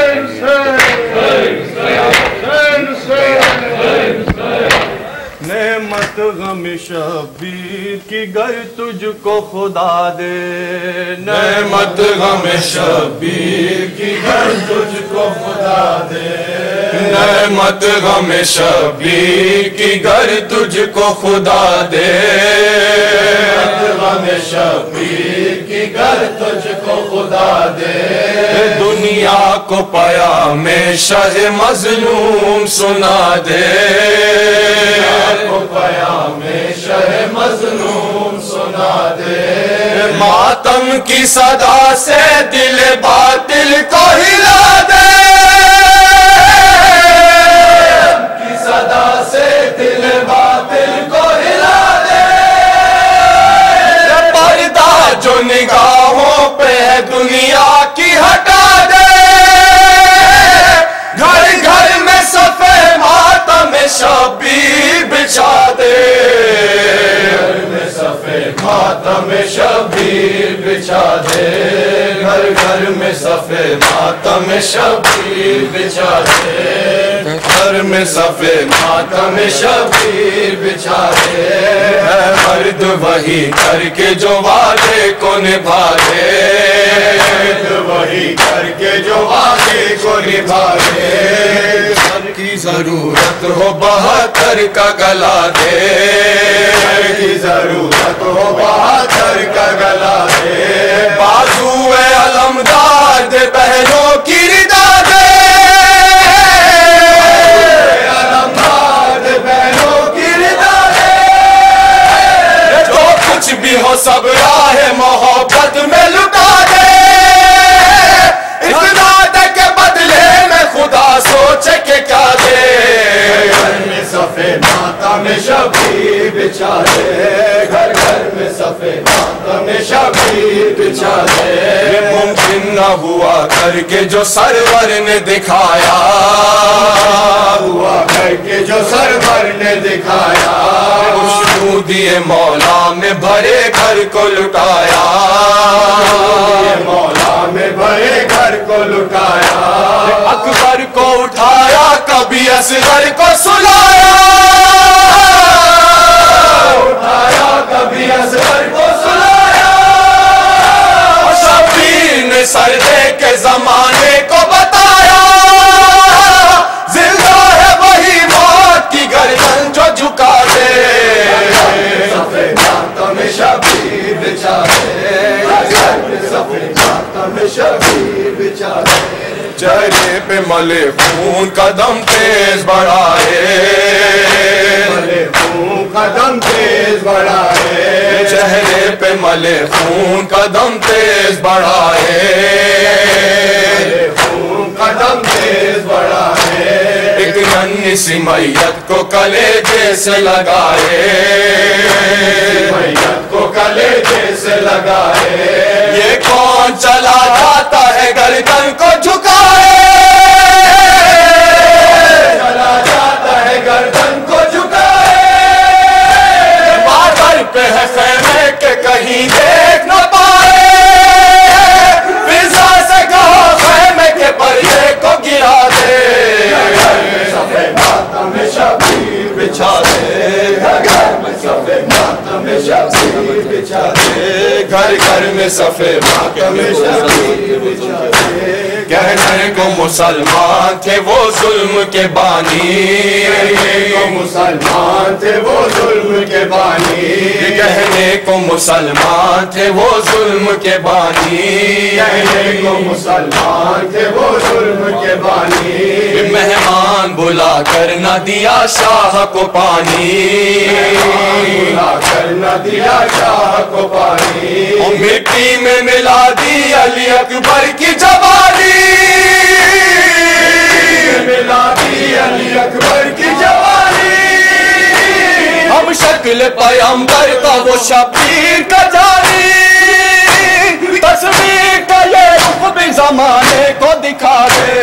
غم شبیر کی گر تجھ کو خدا دے۔ نعمت غم شبیر کی گر تجھ کو خدا دے۔ نعمت غم شبیر کی گھر تجھ کو خدا دے۔ غم شبیر کی گھر تجھ کو خدا دے۔ دنیا کو پایا میں شہ مظلوم سنا دے۔ کو پایا میں شہ مظلوم سنا دے۔ ماتم کی صدا سے دل باطل کو ہلا دے۔ نگاہوں پہ ہے دنیا کی ہٹا دے۔ گھر گھر میں سفید ماتم شبیر بچھا دے۔ ماتم شبیر بچھا دے، گھر گھر میں سفے ماتم شبیر بچھا دے۔ گھر میں سفے ماتم شبیر بچھا دے۔ اے مرد، وہی کر کے جو وعدے کو نبھا دے۔ مرد، وہی کر کے جو وعدے کو نبھا دے۔ کی ضرورت ہو بہتر کا گلا دے۔ کی ضرورت ہو بہتر کا گلا دے۔ بازو علمدار دے بہنوں کی ردا دے۔ علمدار دے بہنوں کی ردا دے۔ جو کچھ بھی ہو سب راہ ماتا میں شبیر بچھا دے گھر گھر میں سفے ماتا میں شبیر بچھا دے ممکن نہ ہوا کر کے جو سرور نے دکھایا۔ ہوا کر کے جو سرور نے دکھایا۔ خوشبو دیے مولا میں بھرے گھر کو لٹایا۔ مولا میں بھرے گھر کو لٹایا۔ اکبر کو اٹھایا، کبھی اصغر کو سلایا۔ اٹھایا اصغر کو سلایا۔ شبیر نے سر دے کے زمانے کو بتایا۔ زندہ ہے وہی موت کی گردن جو جھکا دے۔ شبیر بچا چہرے پہ ملے خون قدم تیز بڑھائے۔ ملے خون قدم تیز بڑھائے۔ چہرے پہ ملے خون قدم تیز بڑھائے۔ خون قدم تیز بڑھائے۔ ایک ننھی سی میت کو کلے جیسے لگائے۔ میت کو کلے جیسے لگائے۔ یہ کون چلا جاتا ہے گردن کو جھکائے؟ بچھا گھر میں سفے ماتم شبیر بچھا دے گھر گھر میں سفے ماتم شبیر بچھا دے کہنے کو مسلمان تھے وہ ظلم کے بانی۔ کو مسلمان تھے وہ ظلم کے بانی۔ کہنے کو مسلمان تھے وہ ظلم کے بانی۔ کہنے کو مسلمان تھے وہ ظلم کے بانی۔ مہمان بلا کر نہ دیا شاہ کو پانی۔ بلا کر نہ دیا شاہ کو پانی۔ مٹی میں ملا دی علی اکبر کی جوانی۔ ملا علی اکبر کی جوانی۔ ہم شکل پیمبر کا وہ شبیر کا جانی۔ تصویر کا یہ رخ بھی زمانے کو دکھا دے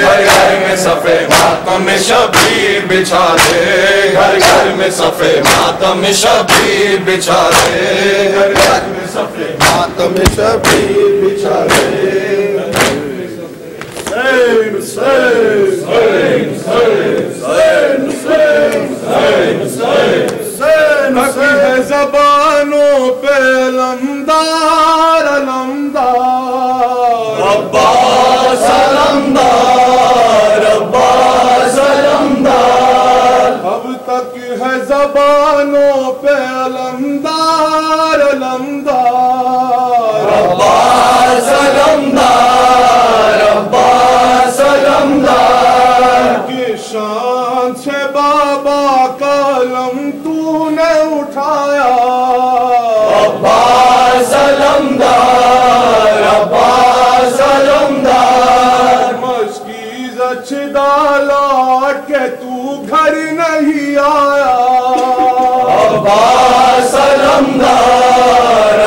گھر گھر میں سفے ماتم میں شبیر بچھا دے گھر گھر میں سفے ماتم میں شبیر بچھا دے گھر گھر میں سفے ماتم میں شبیر بچھا دے حسین حسین حسین حسین حسین حسین حسین ہے زبانوں پہ علمدار علمدار عباس علمدار عباس علمدار اب تک ہے زبانوں پہ علمدار علمدار عباس علمدار عباس علمدار